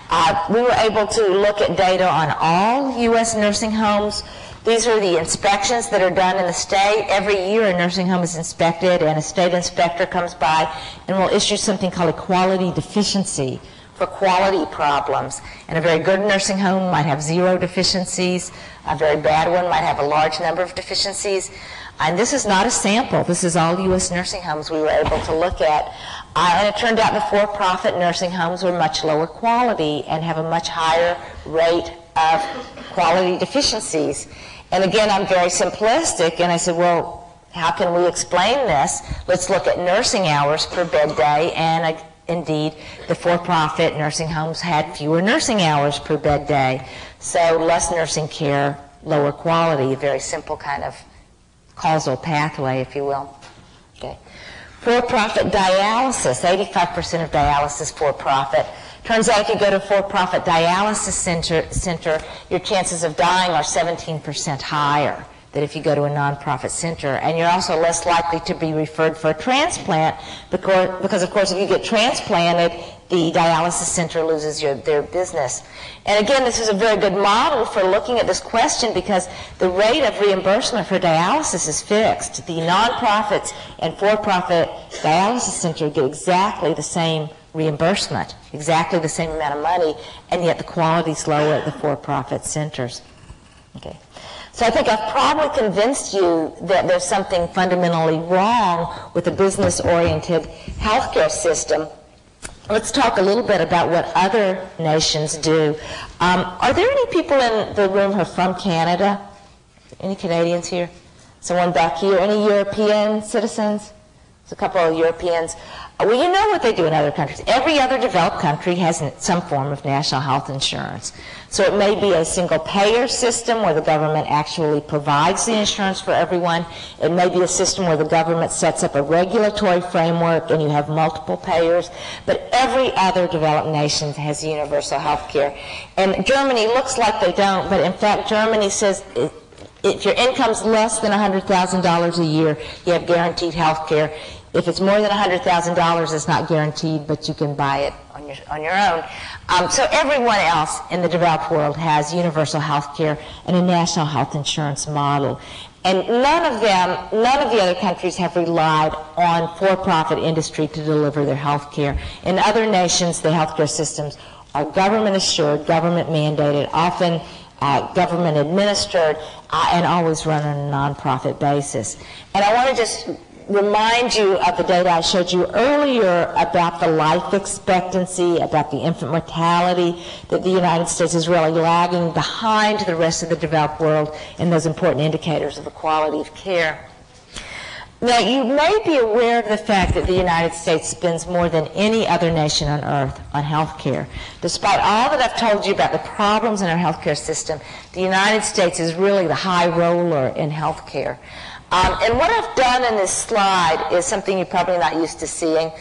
Uh, we were able to look at data on all U.S. nursing homes. These are the inspections that are done in the state. Every year a nursing home is inspected and a state inspector comes by and will issue something called a quality deficiency for quality problems. And a very good nursing home might have zero deficiencies. A very bad one might have a large number of deficiencies. And this is not a sample. This is all U.S. nursing homes we were able to look at. Uh, and it turned out the for-profit nursing homes were much lower quality and have a much higher rate of quality deficiencies. And again, I'm very simplistic, and I said, well, how can we explain this? Let's look at nursing hours per bed day, and uh, indeed, the for-profit nursing homes had fewer nursing hours per bed day. So less nursing care, lower quality, a very simple kind of causal pathway, if you will. For-profit dialysis, 85% of dialysis for-profit. Turns out if you go to a for-profit dialysis center, center, your chances of dying are 17% higher than if you go to a nonprofit center. And you're also less likely to be referred for a transplant because, because of course, if you get transplanted, the dialysis center loses your, their business. And again, this is a very good model for looking at this question because the rate of reimbursement for dialysis is fixed. The nonprofits and for-profit dialysis center get exactly the same reimbursement, exactly the same amount of money, and yet the quality is lower at the for-profit centers. Okay. So I think I've probably convinced you that there's something fundamentally wrong with the business-oriented healthcare system Let's talk a little bit about what other nations do. Um, are there any people in the room who are from Canada? Any Canadians here? Someone back here? Any European citizens? There's a couple of Europeans. Well, you know what they do in other countries. Every other developed country has some form of national health insurance. So it may be a single payer system where the government actually provides the insurance for everyone. It may be a system where the government sets up a regulatory framework and you have multiple payers. But every other developed nation has universal health care. And Germany looks like they don't, but in fact, Germany says if your income's less than $100,000 a year, you have guaranteed health care. If it's more than $100,000, it's not guaranteed, but you can buy it on your, on your own. Um, so everyone else in the developed world has universal health care and a national health insurance model. And none of them, none of the other countries have relied on for-profit industry to deliver their health care. In other nations, the healthcare systems are government assured, government mandated, often uh, government administered, uh, and always run on a nonprofit basis. And I want to just remind you of the data I showed you earlier about the life expectancy, about the infant mortality, that the United States is really lagging behind the rest of the developed world in those important indicators of the quality of care. Now, you may be aware of the fact that the United States spends more than any other nation on earth on health care. Despite all that I've told you about the problems in our healthcare system, the United States is really the high roller in health care. Um, and what I've done in this slide is something you're probably not used to seeing.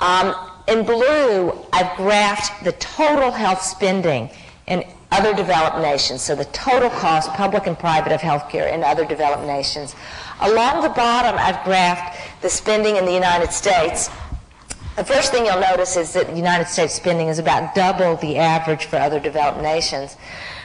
Um, in blue, I've graphed the total health spending in other developed nations, so the total cost, public and private, of healthcare in other developed nations. Along the bottom, I've graphed the spending in the United States. The first thing you'll notice is that United States spending is about double the average for other developed nations.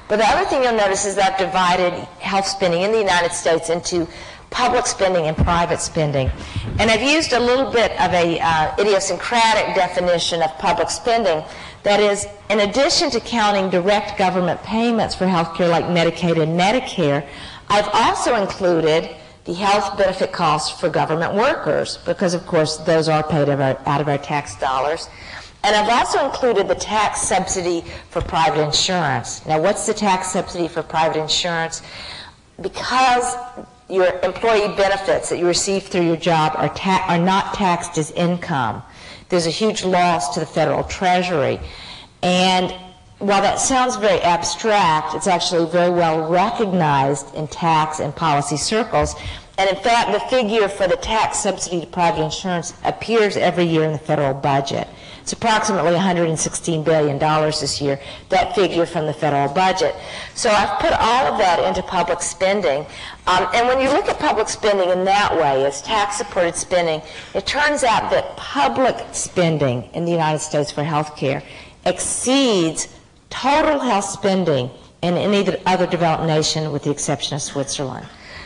But the other thing you'll notice is that I've divided health spending in the United States into public spending and private spending. And I've used a little bit of a uh, idiosyncratic definition of public spending. That is, in addition to counting direct government payments for health care like Medicaid and Medicare, I've also included the health benefit costs for government workers, because of course those are paid out of our tax dollars. And I've also included the tax subsidy for private insurance. Now, what's the tax subsidy for private insurance? Because your employee benefits that you receive through your job are, ta- are not taxed as income. There's a huge loss to the federal treasury. And while that sounds very abstract, it's actually very well recognized in tax and policy circles. And in fact, the figure for the tax subsidy to private insurance appears every year in the federal budget. It's approximately $116 billion this year, that figure from the federal budget. So I've put all of that into public spending. Um, and when you look at public spending in that way, as tax-supported spending, it turns out that public spending in the United States for health care exceeds total health spending in any other developed nation with the exception of Switzerland.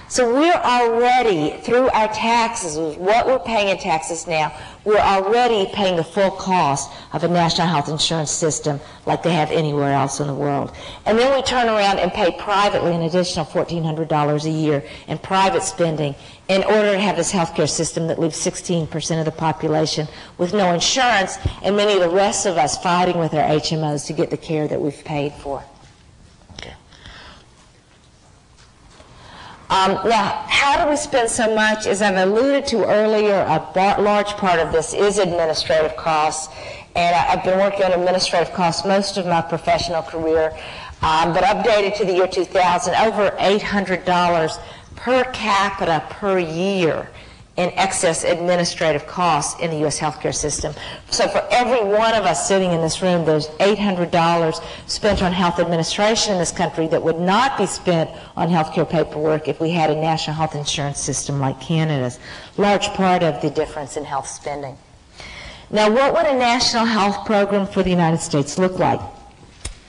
So we're already, through our taxes, what we're paying in taxes now, we're already paying the full cost of a national health insurance system like they have anywhere else in the world. And then we turn around and pay privately an additional $1,400 a year in private spending in order to have this healthcare system that leaves 16% of the population with no insurance and many of the rest of us fighting with our HMOs to get the care that we've paid for. Um, now, how do we spend so much? As I've alluded to earlier, a large part of this is administrative costs, and I- have been working on administrative costs most of my professional career. Um, but updated to the year 2000, over $800 per capita per year in excess administrative costs in the U.S. healthcare system. So for every one of us sitting in this room, there's $800 spent on health administration in this country that would not be spent on healthcare paperwork if we had a national health insurance system like Canada's. Large part of the difference in health spending. Now, what would a national health program for the United States look like?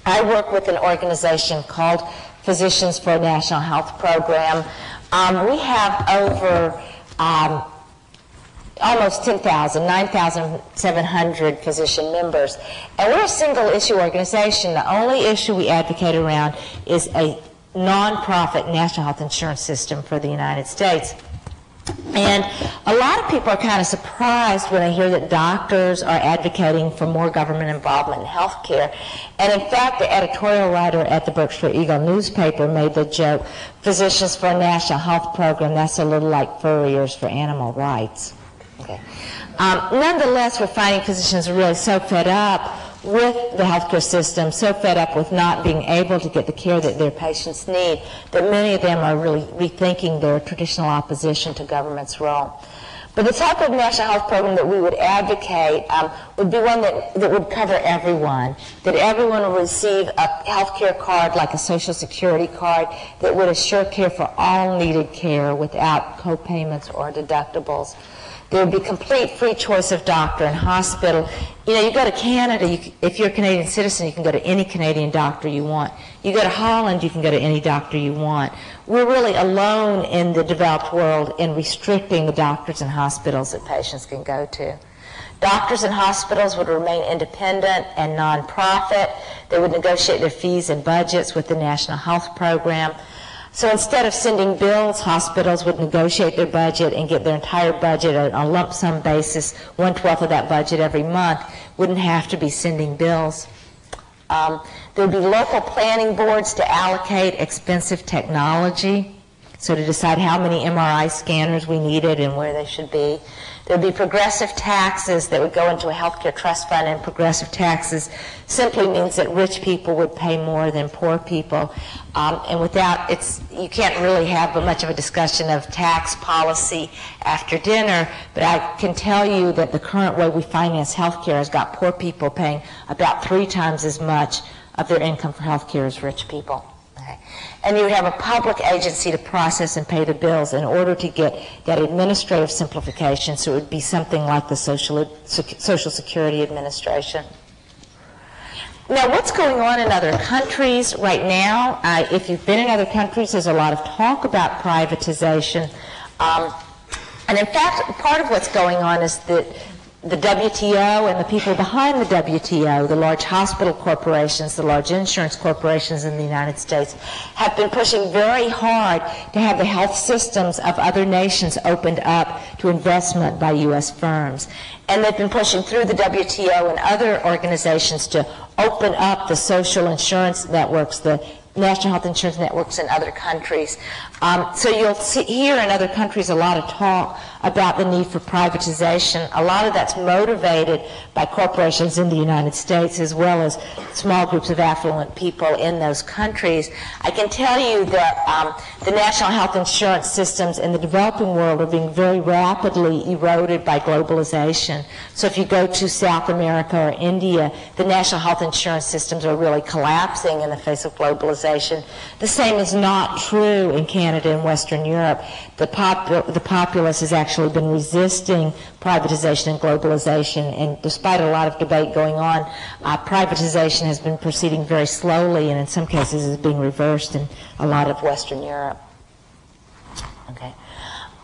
I work with an organization called Physicians for a National Health Program. Um, we have over um, almost 10,000, 9,700 physician members. And we're a single issue organization. The only issue we advocate around is a nonprofit national health insurance system for the United States. And a lot of people are kind of surprised when they hear that doctors are advocating for more government involvement in health care. And in fact, the editorial writer at the Berkshire Eagle newspaper made the joke, Physicians for a National Health Program, that's a little like furriers for animal rights. Okay. Um, nonetheless, we're finding physicians are really so fed up with the healthcare system, so fed up with not being able to get the care that their patients need, that many of them are really rethinking their traditional opposition to government's role. But the type of national health program that we would advocate um, would be one that, that would cover everyone, that everyone would receive a health care card like a Social Security card that would assure care for all needed care without co-payments or deductibles. There would be complete free choice of doctor and hospital. You know, you go to Canada, you, if you're a Canadian citizen, you can go to any Canadian doctor you want. You go to Holland, you can go to any doctor you want. We're really alone in the developed world in restricting the doctors and hospitals that patients can go to. Doctors and hospitals would remain independent and nonprofit. They would negotiate their fees and budgets with the National Health Program. So instead of sending bills, hospitals would negotiate their budget and get their entire budget on a lump sum basis, one twelfth of that budget every month, wouldn't have to be sending bills. Um, there would be local planning boards to allocate expensive technology, so to decide how many MRI scanners we needed and where they should be. There'd be progressive taxes that would go into a healthcare trust fund, and progressive taxes simply means that rich people would pay more than poor people. Um, and without, it's, you can't really have much of a discussion of tax policy after dinner, but I can tell you that the current way we finance healthcare has got poor people paying about three times as much of their income for healthcare as rich people. And you would have a public agency to process and pay the bills in order to get that administrative simplification. So it would be something like the Social, Social Security Administration. Now, what's going on in other countries right now? Uh, if you've been in other countries, there's a lot of talk about privatization. Um, and in fact, part of what's going on is that the WTO and the people behind the WTO, the large hospital corporations, the large insurance corporations in the United States, have been pushing very hard to have the health systems of other nations opened up to investment by U.S. firms. And they've been pushing through the WTO and other organizations to open up the social insurance networks, the national health insurance networks in other countries. Um, so you'll see here in other countries a lot of talk about the need for privatization. A lot of that's motivated by corporations in the United States as well as small groups of affluent people in those countries. I can tell you that um, the national health insurance systems in the developing world are being very rapidly eroded by globalization. So if you go to South America or India, the national health insurance systems are really collapsing in the face of globalization. The same is not true in Canada and Western Europe. The, pop- the populace has actually been resisting privatization and globalization, and despite a lot of debate going on, uh, privatization has been proceeding very slowly, and in some cases is being reversed in a lot of Western Europe. Okay.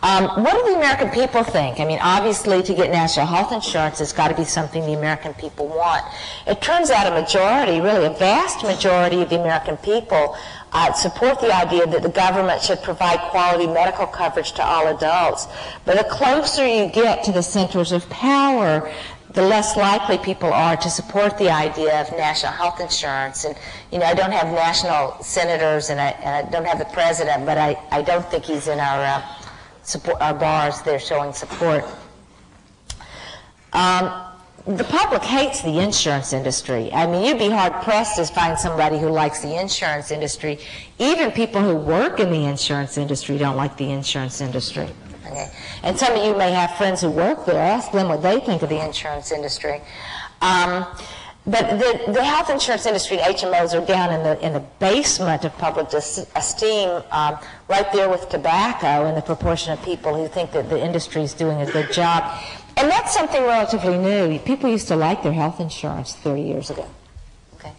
Um, what do the American people think? I mean, obviously, to get national health insurance, it's got to be something the American people want. It turns out a majority, really a vast majority of the American people uh, support the idea that the government should provide quality medical coverage to all adults. But the closer you get to the centers of power, the less likely people are to support the idea of national health insurance. And, you know, I don't have national senators and I, and I don't have the president, but I, I don't think he's in our uh, support our bars they're showing support. Um, the public hates the insurance industry. I mean, you'd be hard pressed to find somebody who likes the insurance industry. Even people who work in the insurance industry don't like the insurance industry. Okay. And some of you may have friends who work there. Ask them what they think of the insurance industry. Um, but the, the health insurance industry and HMOs are down in the, in the basement of public esteem, um, right there with tobacco and the proportion of people who think that the industry is doing a good job. And that's something relatively new. People used to like their health insurance 30 years ago. Okay.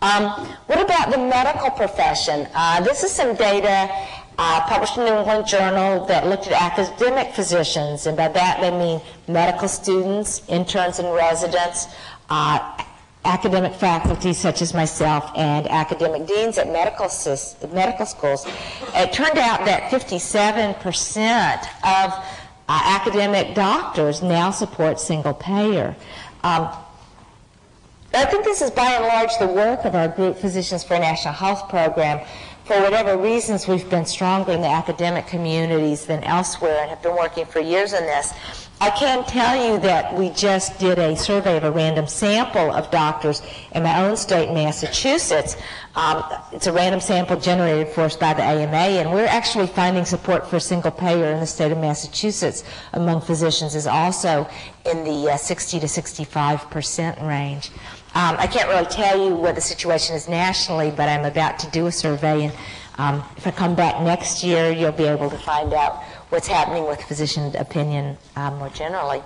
Um, what about the medical profession? Uh, this is some data uh, published in the New England Journal that looked at academic physicians, and by that they mean medical students, interns, and residents uh, academic faculty such as myself and academic deans at medical, medical schools, it turned out that 57% of uh, academic doctors now support single payer. Um, I think this is by and large the work of our group Physicians for a National Health Program. For whatever reasons, we've been stronger in the academic communities than elsewhere and have been working for years on this. I can tell you that we just did a survey of a random sample of doctors in my own state, Massachusetts. Um, it's a random sample generated for us by the AMA, and we're actually finding support for single payer in the state of Massachusetts among physicians is also in the uh, 60 to 65 percent range. Um, I can't really tell you what the situation is nationally, but I'm about to do a survey, and um, if I come back next year, you'll be able to find out what's happening with physician opinion uh, more generally.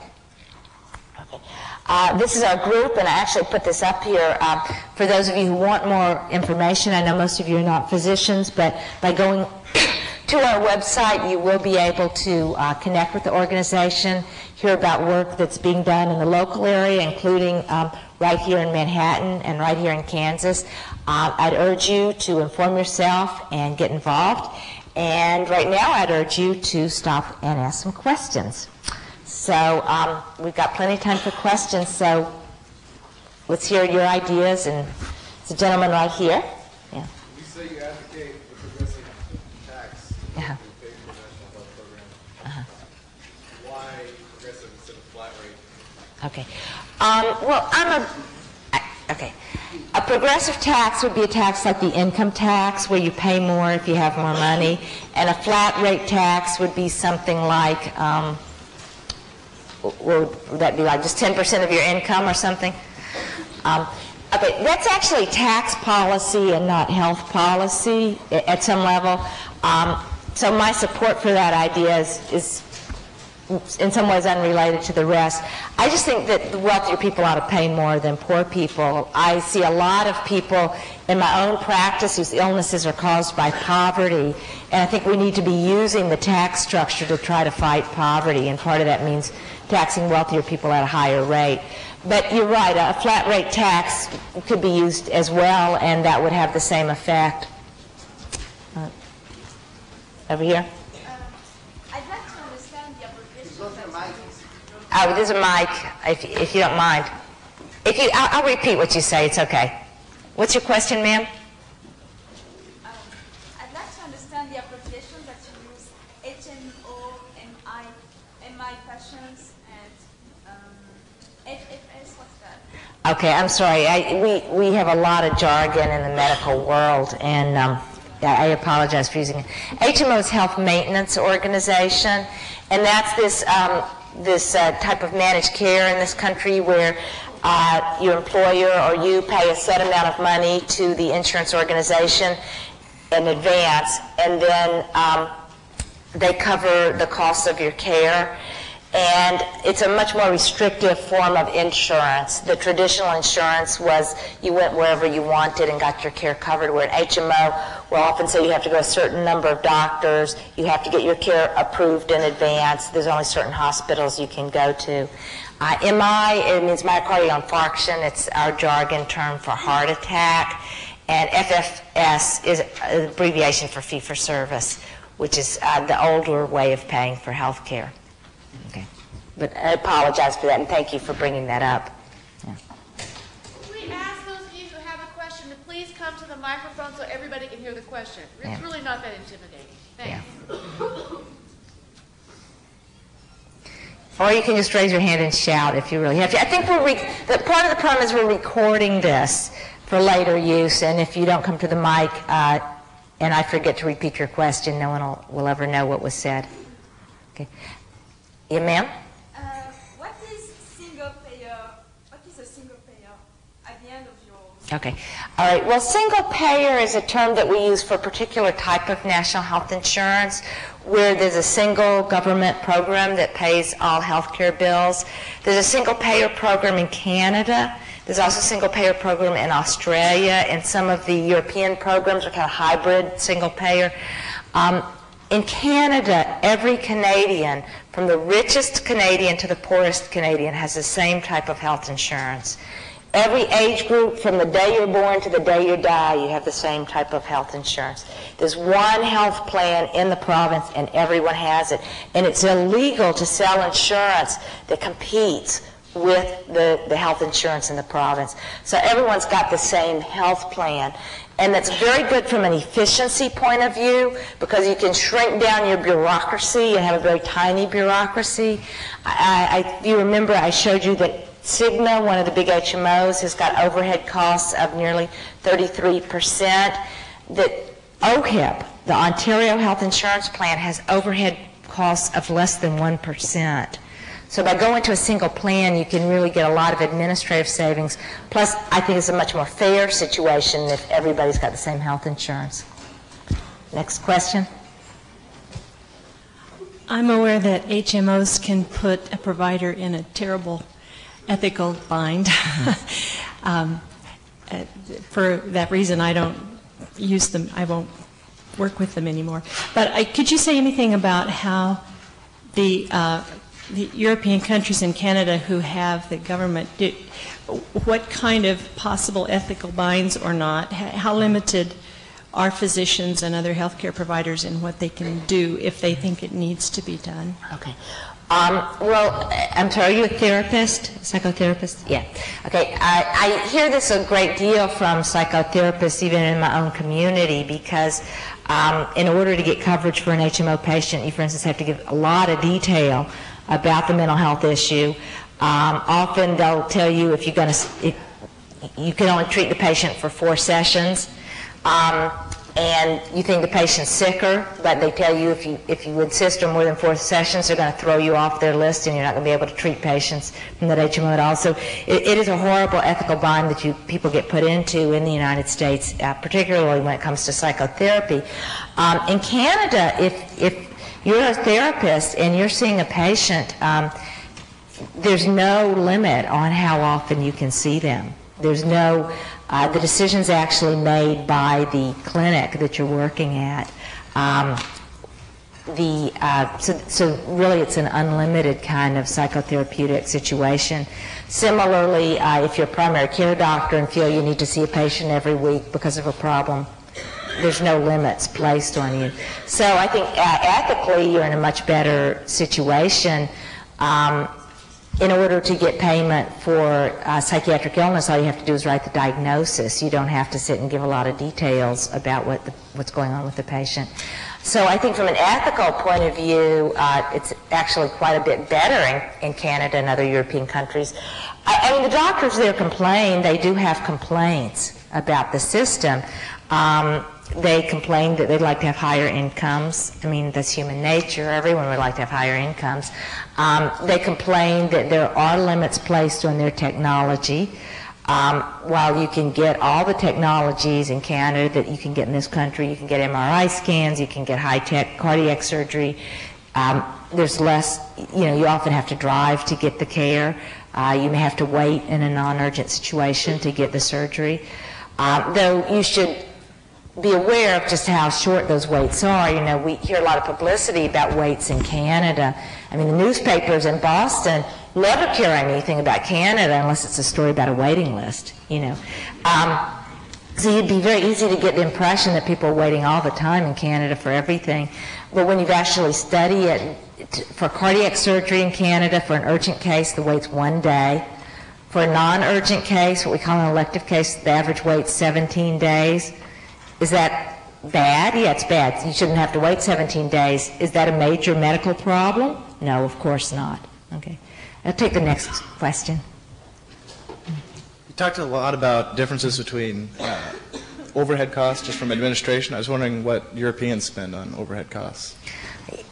Okay. Uh, this is our group, and I actually put this up here uh, for those of you who want more information. I know most of you are not physicians, but by going to our website, you will be able to uh, connect with the organization, hear about work that's being done in the local area, including um, right here in Manhattan and right here in Kansas. Uh, I'd urge you to inform yourself and get involved. And right now, I'd urge you to stop and ask some questions. So um, we've got plenty of time for questions. So let's hear your ideas. And it's a gentleman right here. Yeah. You say you advocate the progressive tax uh-huh. pay for national health programs. Uh-huh. Why progressive instead of flat rate? Okay. Um, well, I'm a. I, okay. A progressive tax would be a tax like the income tax, where you pay more if you have more money, and a flat rate tax would be something like, um, would that be like just 10% of your income or something? Um, okay, that's actually tax policy and not health policy at some level. Um, so my support for that idea is, is in some ways unrelated to the rest. I just think that the wealthier people ought to pay more than poor people. I see a lot of people in my own practice whose illnesses are caused by poverty, and I think we need to be using the tax structure to try to fight poverty, and part of that means taxing wealthier people at a higher rate. But you're right, a flat rate tax could be used as well, and that would have the same effect. Uh, over here. Oh, there's a mic, if, if you don't mind. If you, I'll, I'll, repeat what you say. It's okay. What's your question, ma'am? Um, I'd like to understand the abbreviation that you use, HMO and I insurance and um, what's that? Okay, I'm sorry. I, we, we have a lot of jargon in the medical world, and um, I I apologize for using it. HMO is Health Maintenance Organization, and that's this, um, this uh, type of managed care in this country where uh, your employer or you pay a set amount of money to the insurance organization in advance, and then um, they cover the cost of your care. And it's a much more restrictive form of insurance. The traditional insurance was you went wherever you wanted and got your care covered, where an HMO will often say you have to go a certain number of doctors, you have to get your care approved in advance, there's only certain hospitals you can go to. Uh, MI, it means myocardial infarction, it's our jargon term for heart attack. And FFS is an abbreviation for fee for service, which is uh, the older way of paying for health care. Okay. But I apologize for that, and thank you for bringing that up. We ask those of you who have a question to please come to the microphone so everybody can hear the question. It's Yeah. really not that intimidating. Thanks. Or you can just raise your hand and shout if you really have to. I think we're re- the, part of the problem is we're recording this for later use, and if you don't come to the mic uh, and I forget to repeat your question, no one will, will ever know what was said. Okay. Yeah, ma'am? Uh, what is single payer? What is a single payer at the end of your? Okay. All right. Well, single payer is a term that we use for a particular type of national health insurance where there's a single government program that pays all health care bills. There's a single payer program in Canada. There's also a single payer program in Australia, and some of the European programs are kind of hybrid single payer. Um, in Canada, every Canadian, from the richest Canadian to the poorest Canadian, has the same type of health insurance. Every age group, from the day you're born to the day you die, you have the same type of health insurance. There's one health plan in the province, and everyone has it. And it's illegal to sell insurance that competes with the, the health insurance in the province. So everyone's got the same health plan. And that's very good from an efficiency point of view because you can shrink down your bureaucracy and have a very tiny bureaucracy. I, I, you remember I showed you that Cigna, one of the big HMOs, has got overhead costs of nearly 33%. That OHIP, the Ontario Health Insurance Plan, has overhead costs of less than 1%. So by going to a single plan, you can really get a lot of administrative savings. Plus, I think it's a much more fair situation if everybody's got the same health insurance. Next question. I'm aware that HMOs can put a provider in a terrible ethical bind. um, uh, for that reason, I don't use them. I won't work with them anymore. But I, could you say anything about how the uh, the European countries and Canada who have the government, do, what kind of possible ethical binds or not? How limited are physicians and other healthcare providers in what they can do if they think it needs to be done? Okay. Um, well, I'm sorry, are you a therapist, psychotherapist? Yeah. Okay. I, I hear this a great deal from psychotherapists, even in my own community, because um, in order to get coverage for an HMO patient, you, for instance, have to give a lot of detail about the mental health issue. Um, often they'll tell you if you're going to, you can only treat the patient for four sessions. Um, and you think the patient's sicker, but they tell you if you if you insist on more than four sessions, they're going to throw you off their list, and you're not going to be able to treat patients from that HMO at all. So it, it is a horrible ethical bind that you people get put into in the United States, uh, particularly when it comes to psychotherapy. Um, in Canada, if if you're a therapist and you're seeing a patient, um, there's no limit on how often you can see them. There's no, uh, the decision's actually made by the clinic that you're working at. Um, the, uh, so, so really it's an unlimited kind of psychotherapeutic situation. Similarly, uh, if you're a primary care doctor and feel you need to see a patient every week because of a problem, there's no limits placed on you. So I think uh, ethically you're in a much better situation. Um, in order to get payment for uh, psychiatric illness, all you have to do is write the diagnosis. You don't have to sit and give a lot of details about what the, what's going on with the patient. So I think from an ethical point of view, uh, it's actually quite a bit better in, in Canada and other European countries. I, I mean, the doctors there complain, they do have complaints about the system. Um, they complain that they'd like to have higher incomes. I mean, that's human nature. Everyone would like to have higher incomes. Um, they complain that there are limits placed on their technology. Um, while you can get all the technologies in Canada that you can get in this country, you can get MRI scans, you can get high-tech cardiac surgery. Um, there's less, you know, you often have to drive to get the care. Uh, you may have to wait in a non-urgent situation to get the surgery. Uh, though you should be aware of just how short those waits are. You know, we hear a lot of publicity about waits in Canada. I mean, the newspapers in Boston never care anything about Canada unless it's a story about a waiting list, you know. Um, so it'd be very easy to get the impression that people are waiting all the time in Canada for everything. But when you've actually study it, for cardiac surgery in Canada, for an urgent case, the wait's one day. For a non-urgent case, what we call an elective case, the average wait's 17 days. Is that bad? Yeah, it's bad. You shouldn't have to wait 17 days. Is that a major medical problem? No, of course not. Okay. I'll take the next question. You talked a lot about differences between uh, overhead costs just from administration. I was wondering what Europeans spend on overhead costs.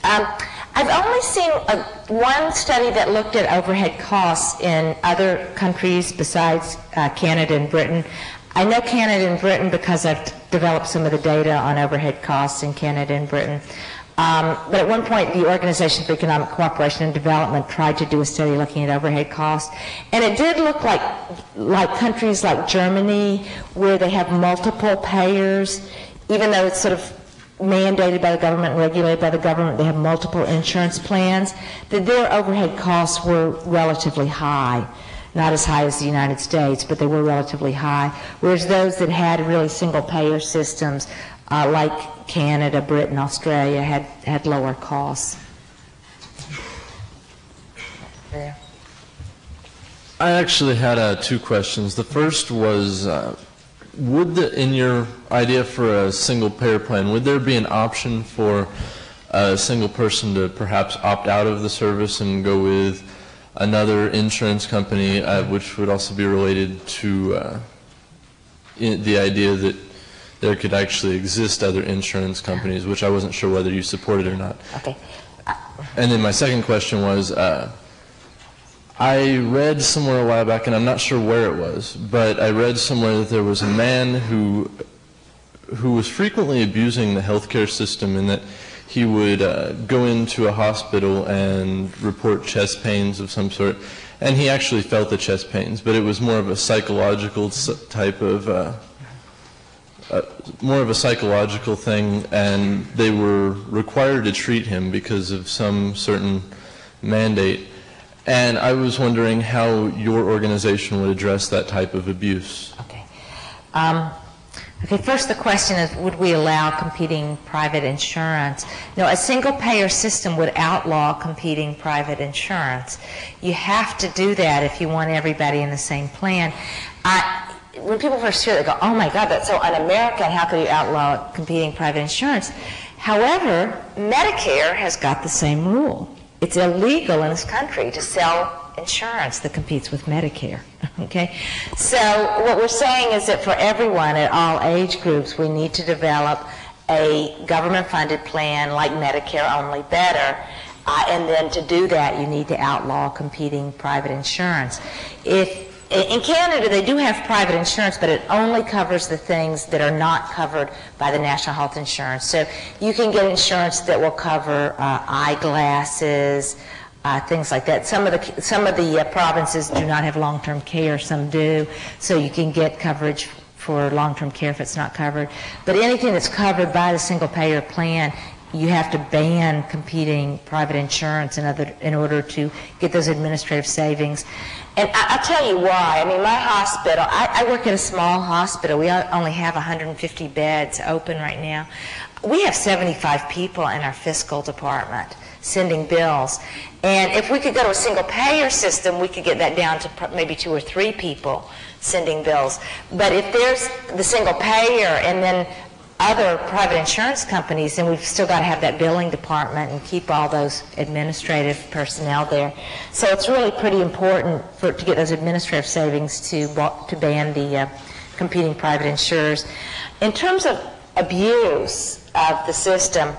Um, I've only seen a, one study that looked at overhead costs in other countries besides uh, Canada and Britain. I know Canada and Britain because I've developed some of the data on overhead costs in Canada and Britain. Um, but at one point, the Organization for Economic Cooperation and Development tried to do a study looking at overhead costs, and it did look like like countries like Germany, where they have multiple payers, even though it's sort of mandated by the government regulated by the government, they have multiple insurance plans, that their overhead costs were relatively high. Not as high as the United States, but they were relatively high. Whereas those that had really single payer systems, uh, like Canada, Britain, Australia, had, had lower costs. I actually had uh, two questions. The first was, uh, would the, in your idea for a single payer plan, would there be an option for a single person to perhaps opt out of the service and go with another insurance company, uh, which would also be related to uh, the idea that there could actually exist other insurance companies, which I wasn't sure whether you supported or not. Okay. And then my second question was, uh, I read somewhere a while back, and I'm not sure where it was, but I read somewhere that there was a man who who was frequently abusing the healthcare system in that he would uh, go into a hospital and report chest pains of some sort, and he actually felt the chest pains, but it was more of a psychological type of uh, uh, more of a psychological thing, and they were required to treat him because of some certain mandate. And I was wondering how your organization would address that type of abuse. Okay. Um, okay, first the question is, would we allow competing private insurance? No, a single-payer system would outlaw competing private insurance. You have to do that if you want everybody in the same plan. I, when people first hear it, they go, oh my God, that's so un-American. How could you outlaw competing private insurance? However, Medicare has got the same rule. It's illegal in this country to sell insurance that competes with Medicare. Okay? So what we're saying is that for everyone at all age groups, we need to develop a government-funded plan like Medicare, only better. Uh, and then to do that, you need to outlaw competing private insurance. If in Canada, they do have private insurance, but it only covers the things that are not covered by the National Health Insurance. So you can get insurance that will cover uh, eyeglasses, uh, things like that. Some of the some of the uh, provinces do not have long-term care, some do. So you can get coverage for long-term care if it's not covered. But anything that's covered by the single-payer plan, you have to ban competing private insurance in, other, in order to get those administrative savings. And I, I'll tell you why. I mean, my hospital, I, I work at a small hospital. We only have 150 beds open right now. We have 75 people in our fiscal department sending bills. And if we could go to a single payer system, we could get that down to maybe two or three people sending bills. But if there's the single payer and then other private insurance companies, and we've still got to have that billing department and keep all those administrative personnel there. So it's really pretty important for, to get those administrative savings to, to ban the uh, competing private insurers. In terms of abuse of the system,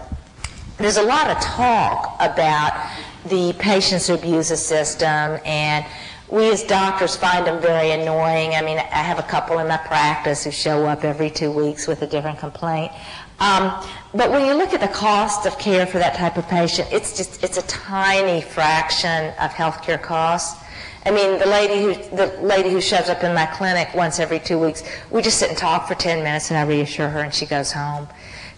there's a lot of talk about the patients who abuse the system, and we as doctors find them very annoying. I mean, I have a couple in my practice who show up every two weeks with a different complaint. Um, but when you look at the cost of care for that type of patient, it's just it's a tiny fraction of healthcare costs. I mean, the lady who the lady who shows up in my clinic once every two weeks, we just sit and talk for 10 minutes, and I reassure her, and she goes home.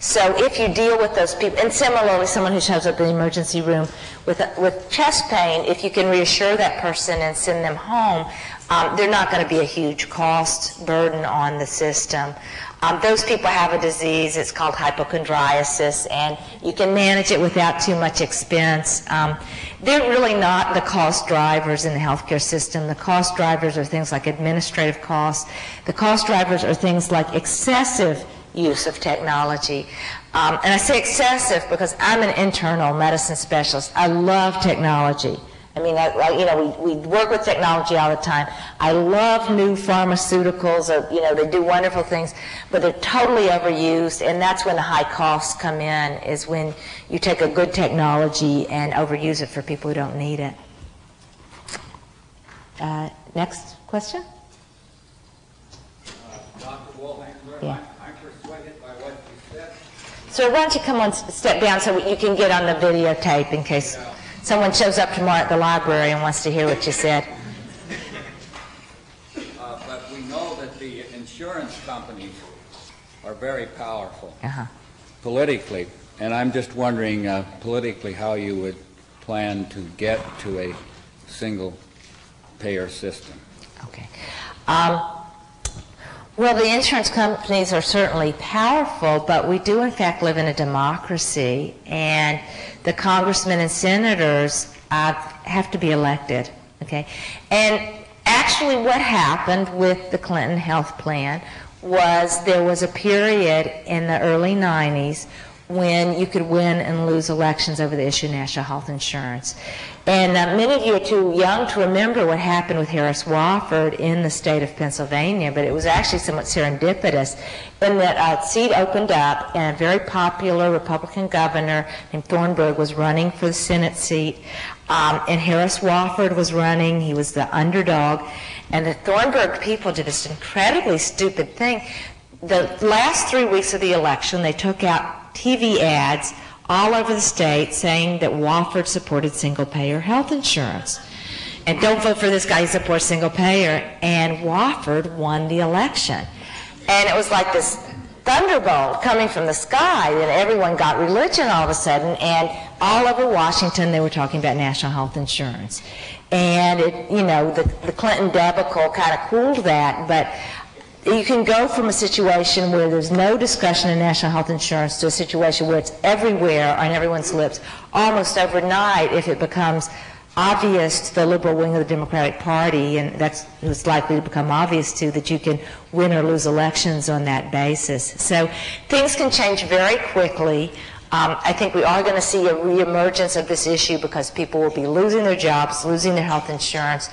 So if you deal with those people, and similarly, someone who shows up in the emergency room with, with chest pain, if you can reassure that person and send them home, um, they're not going to be a huge cost burden on the system. Um, those people have a disease, it's called hypochondriasis, and you can manage it without too much expense. Um, they're really not the cost drivers in the healthcare system. The cost drivers are things like administrative costs. The cost drivers are things like excessive use of technology. Um, and I say excessive because I'm an internal medicine specialist. I love technology. I mean, I, I, you know, we, we work with technology all the time. I love new pharmaceuticals. Or, you know, they do wonderful things, but they're totally overused, and that's when the high costs come in. Is when you take a good technology and overuse it for people who don't need it. Uh, next question. Dr. Woolhandler, Yeah. I'm I'm persuaded by what you said. So why don't you come on, step down so you can get on the videotape in case someone shows up tomorrow at the library and wants to hear what you said. Uh, But we know that the insurance companies are very powerful Uh-huh. politically, and I'm just wondering uh, politically how you would plan to get to a single-payer system. Okay. Um, well, the insurance companies are certainly powerful, but we do, in fact, live in a democracy, and the congressmen and senators uh, have to be elected. Okay, and actually, what happened with the Clinton health plan was there was a period in the early 90s when you could win and lose elections over the issue of national health insurance. And uh, many of you are too young to remember what happened with Harris Wofford in the state of Pennsylvania, but it was actually somewhat serendipitous in that a seat opened up and a very popular Republican governor named Thornburgh was running for the Senate seat. Um, and Harris Wofford was running. He was the underdog. And the Thornburgh people did this incredibly stupid thing. The last three weeks of the election, they took out TV ads all over the state saying that Wofford supported single payer health insurance. And don't vote for this guy who supports single payer. And Wofford won the election. And it was like this thunderbolt coming from the sky that everyone got religion all of a sudden. And all over Washington, they were talking about national health insurance. And it, you know, the, the Clinton debacle kind of cooled that. But you can go from a situation where there's no discussion of national health insurance to a situation where it's everywhere on everyone's lips almost overnight if it becomes obvious to the liberal wing of the Democratic Party, and that's who's likely to become obvious to, that you can win or lose elections on that basis. So things can change very quickly. Um, I think we are going to see a reemergence of this issue because people will be losing their jobs, losing their health insurance.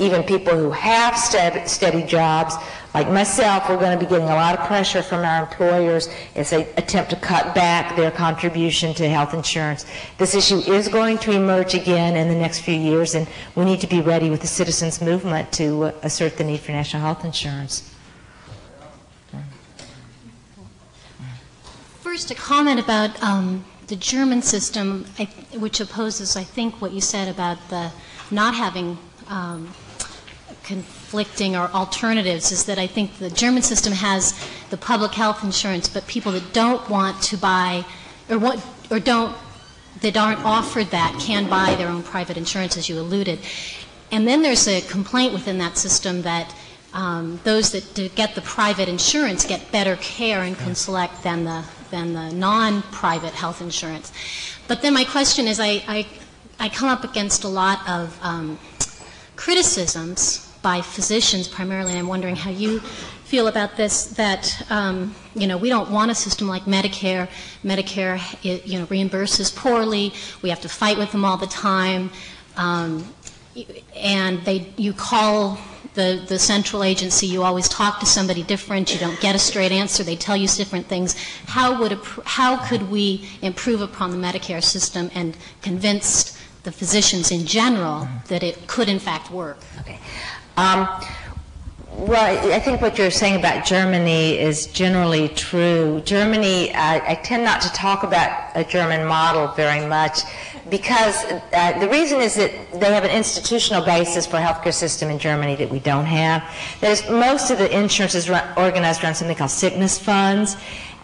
Even people who have steady, jobs, like myself, we're going to be getting a lot of pressure from our employers as they attempt to cut back their contribution to health insurance. This issue is going to emerge again in the next few years, and we need to be ready with the citizens' movement to uh, assert the need for national health insurance. First, a comment about um, the German system, which opposes, I think, what you said about the not having um, conflicting or alternatives is that I think the German system has the public health insurance, but people that don't want to buy or what or don't that aren't offered that can buy their own private insurance, as you alluded. And then there's a complaint within that system that um, those that do get the private insurance get better care and can select than the than the non-private health insurance. But then my question is, I I, I come up against a lot of um, criticisms by physicians primarily, I'm wondering how you feel about this, that, um, you know, we don't want a system like Medicare. Medicare, it, you know, reimburses poorly. We have to fight with them all the time. Um, and they, you call the, the central agency, you always talk to somebody different, you don't get a straight answer, they tell you different things. How, would, how could we improve upon the Medicare system and convince the physicians in general that it could in fact work? Okay. Um, well, I think what you're saying about Germany is generally true. Germany, I, tend not to talk about a German model very much because uh, the reason is that they have an institutional basis for healthcare system in Germany that we don't have. That is, most of the insurance is run, organized around something called sickness funds,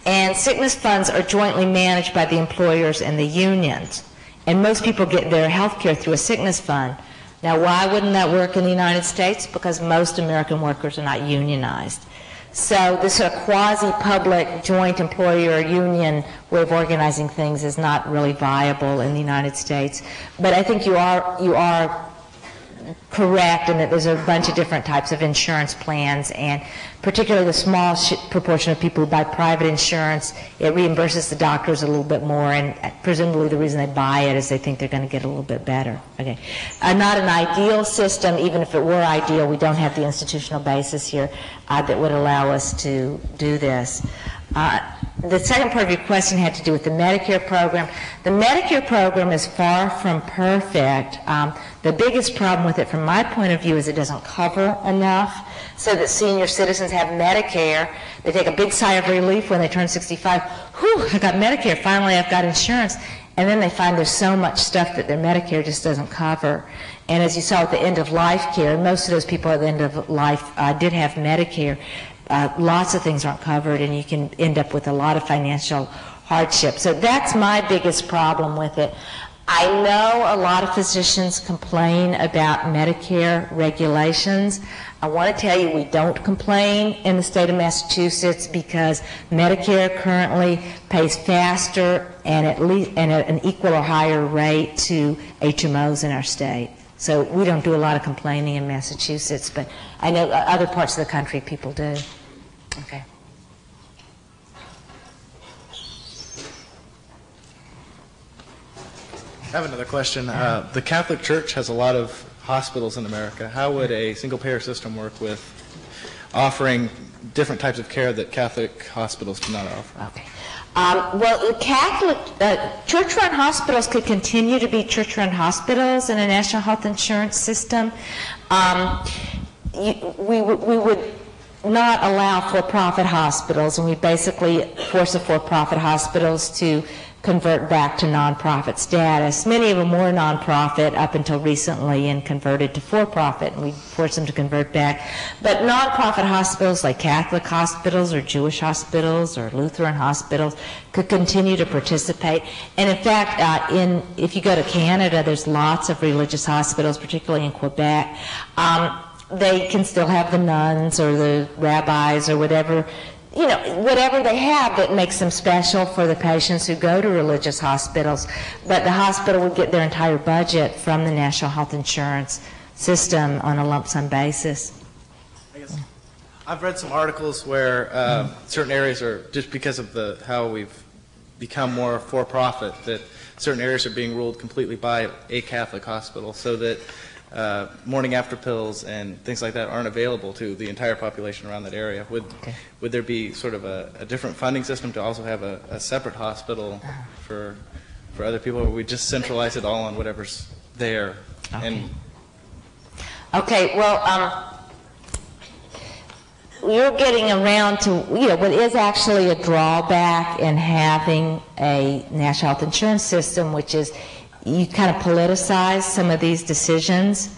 and sickness funds are jointly managed by the employers and the unions. And most people get their health care through a sickness fund. Now, why wouldn't that work in the United States? Because most American workers are not unionized. So this sort of quasi-public joint employer union way of organizing things is not really viable in the United States. But I think you are you are correct and that there's a bunch of different types of insurance plans, and particularly the small proportion of people who buy private insurance, it reimburses the doctors a little bit more, and presumably the reason they buy it is they think they're going to get a little bit better. Okay, uh, not an ideal system. Even if it were ideal, we don't have the institutional basis here uh, that would allow us to do this. Uh, the second part of your question had to do with the Medicare program. The Medicare program is far from perfect. Um, the biggest problem with it, from my point of view, is it doesn't cover enough so that senior citizens have Medicare. They take a big sigh of relief when they turn 65. Whew, I got Medicare. Finally, I've got insurance. And then they find there's so much stuff that their Medicare just doesn't cover. And as you saw at the end of life care, most of those people at the end of life uh, did have Medicare uh, lots of things aren't covered, and you can end up with a lot of financial hardship. So that's my biggest problem with it. I know a lot of physicians complain about Medicare regulations. I want to tell you we don't complain in the state of Massachusetts because Medicare currently pays faster and at least and at an equal or higher rate to HMOs in our state. So we don't do a lot of complaining in Massachusetts, but I know other parts of the country people do. Okay. I have another question. Uh, the Catholic Church has a lot of hospitals in America. How would a single payer system work with offering different types of care that Catholic hospitals do not offer? Okay. Um, well, Catholic uh, church-run hospitals could continue to be church-run hospitals in a national health insurance system. Um, you, we, we would not allow for-profit hospitals, and we basically force the for-profit hospitals to convert back to nonprofit status. Many of them were nonprofit up until recently and converted to for-profit, and we forced them to convert back. But nonprofit hospitals like Catholic hospitals or Jewish hospitals or Lutheran hospitals could continue to participate. And in fact, uh, in if you go to Canada, there's lots of religious hospitals, particularly in Quebec. Um, they can still have the nuns or the rabbis or whatever, you know, whatever they have that makes them special for the patients who go to religious hospitals. But the hospital would get their entire budget from the National Health Insurance System on a lump sum basis. I've read some articles where uh, certain areas are just because of the how we've become more for-profit that certain areas are being ruled completely by a Catholic hospital, so that uh, morning after pills and things like that aren't available to the entire population around that area. Would would there be sort of a, a different funding system to also have a, a separate hospital for for other people, or we just centralize it all on whatever's there? And Okay, well, um, you're getting around to, you know, what is actually a drawback in having a national health insurance system, which is you kind of politicize some of these decisions.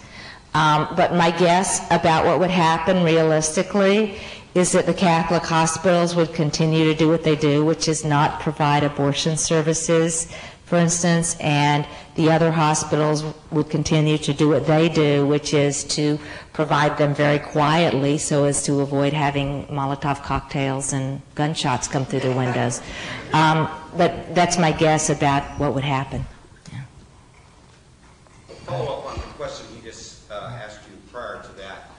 Um, but my guess about what would happen realistically is that the Catholic hospitals would continue to do what they do, which is not provide abortion services, for instance, and the other hospitals would continue to do what they do, which is to provide them very quietly so as to avoid having Molotov cocktails and gunshots come through their windows. Um, but that's my guess about what would happen. Follow up on the question he just uh, asked you prior to that.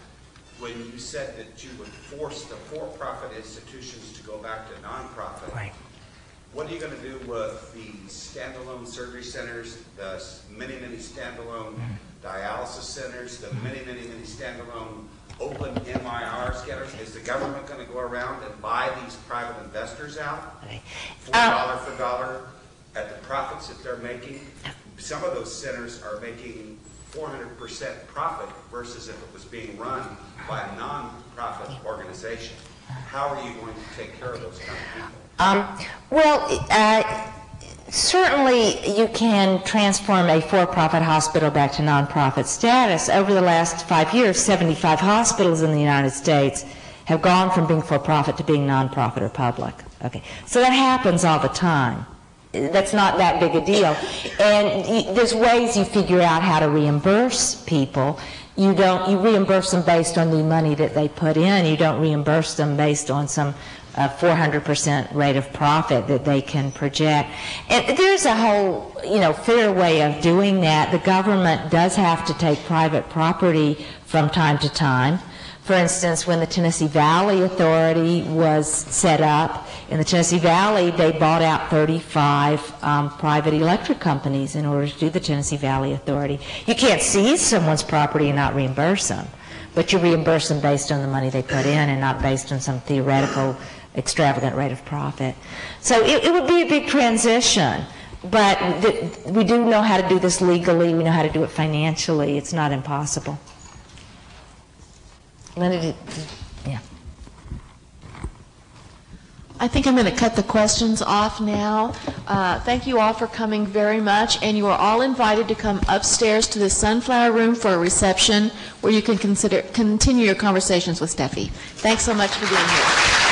when you said that you would force the for-profit institutions to go back to nonprofit. Right. What are you going to do with the standalone surgery centers, the many, many standalone dialysis centers, the many, many, many standalone open MRI scanners? Is the government going to go around and buy these private investors out? For dollar for dollar at the profits that they're making? Some of those centers are making 400% profit versus if it was being run by a non-profit organization. How are you going to take care of those kind of people? Um, well, uh, certainly you can transform a for-profit hospital back to nonprofit status. Over the last five years, 75 hospitals in the United States have gone from being for-profit to being nonprofit or public. Okay, so that happens all the time. That's not that big a deal. And there's ways you figure out how to reimburse people. You don't, you reimburse them based on the money that they put in. You don't reimburse them based on some uh, 400% rate of profit that they can project. And there's a whole, you know, fair way of doing that. The government does have to take private property from time to time. For instance, when the Tennessee Valley Authority was set up, in the Tennessee Valley, they bought out 35 um, private electric companies in order to do the Tennessee Valley Authority. You can't seize someone's property and not reimburse them, but you reimburse them based on the money they put in and not based on some theoretical extravagant rate of profit. So it, it would be a big transition, but we do know how to do this legally, we know how to do it financially, it's not impossible. Linda, yeah. I think I'm going to cut the questions off now. Uh, Thank you all for coming very much, and you are all invited to come upstairs to the Sunflower Room for a reception where you can consider, continue your conversations with Steffie. Thanks so much for being here.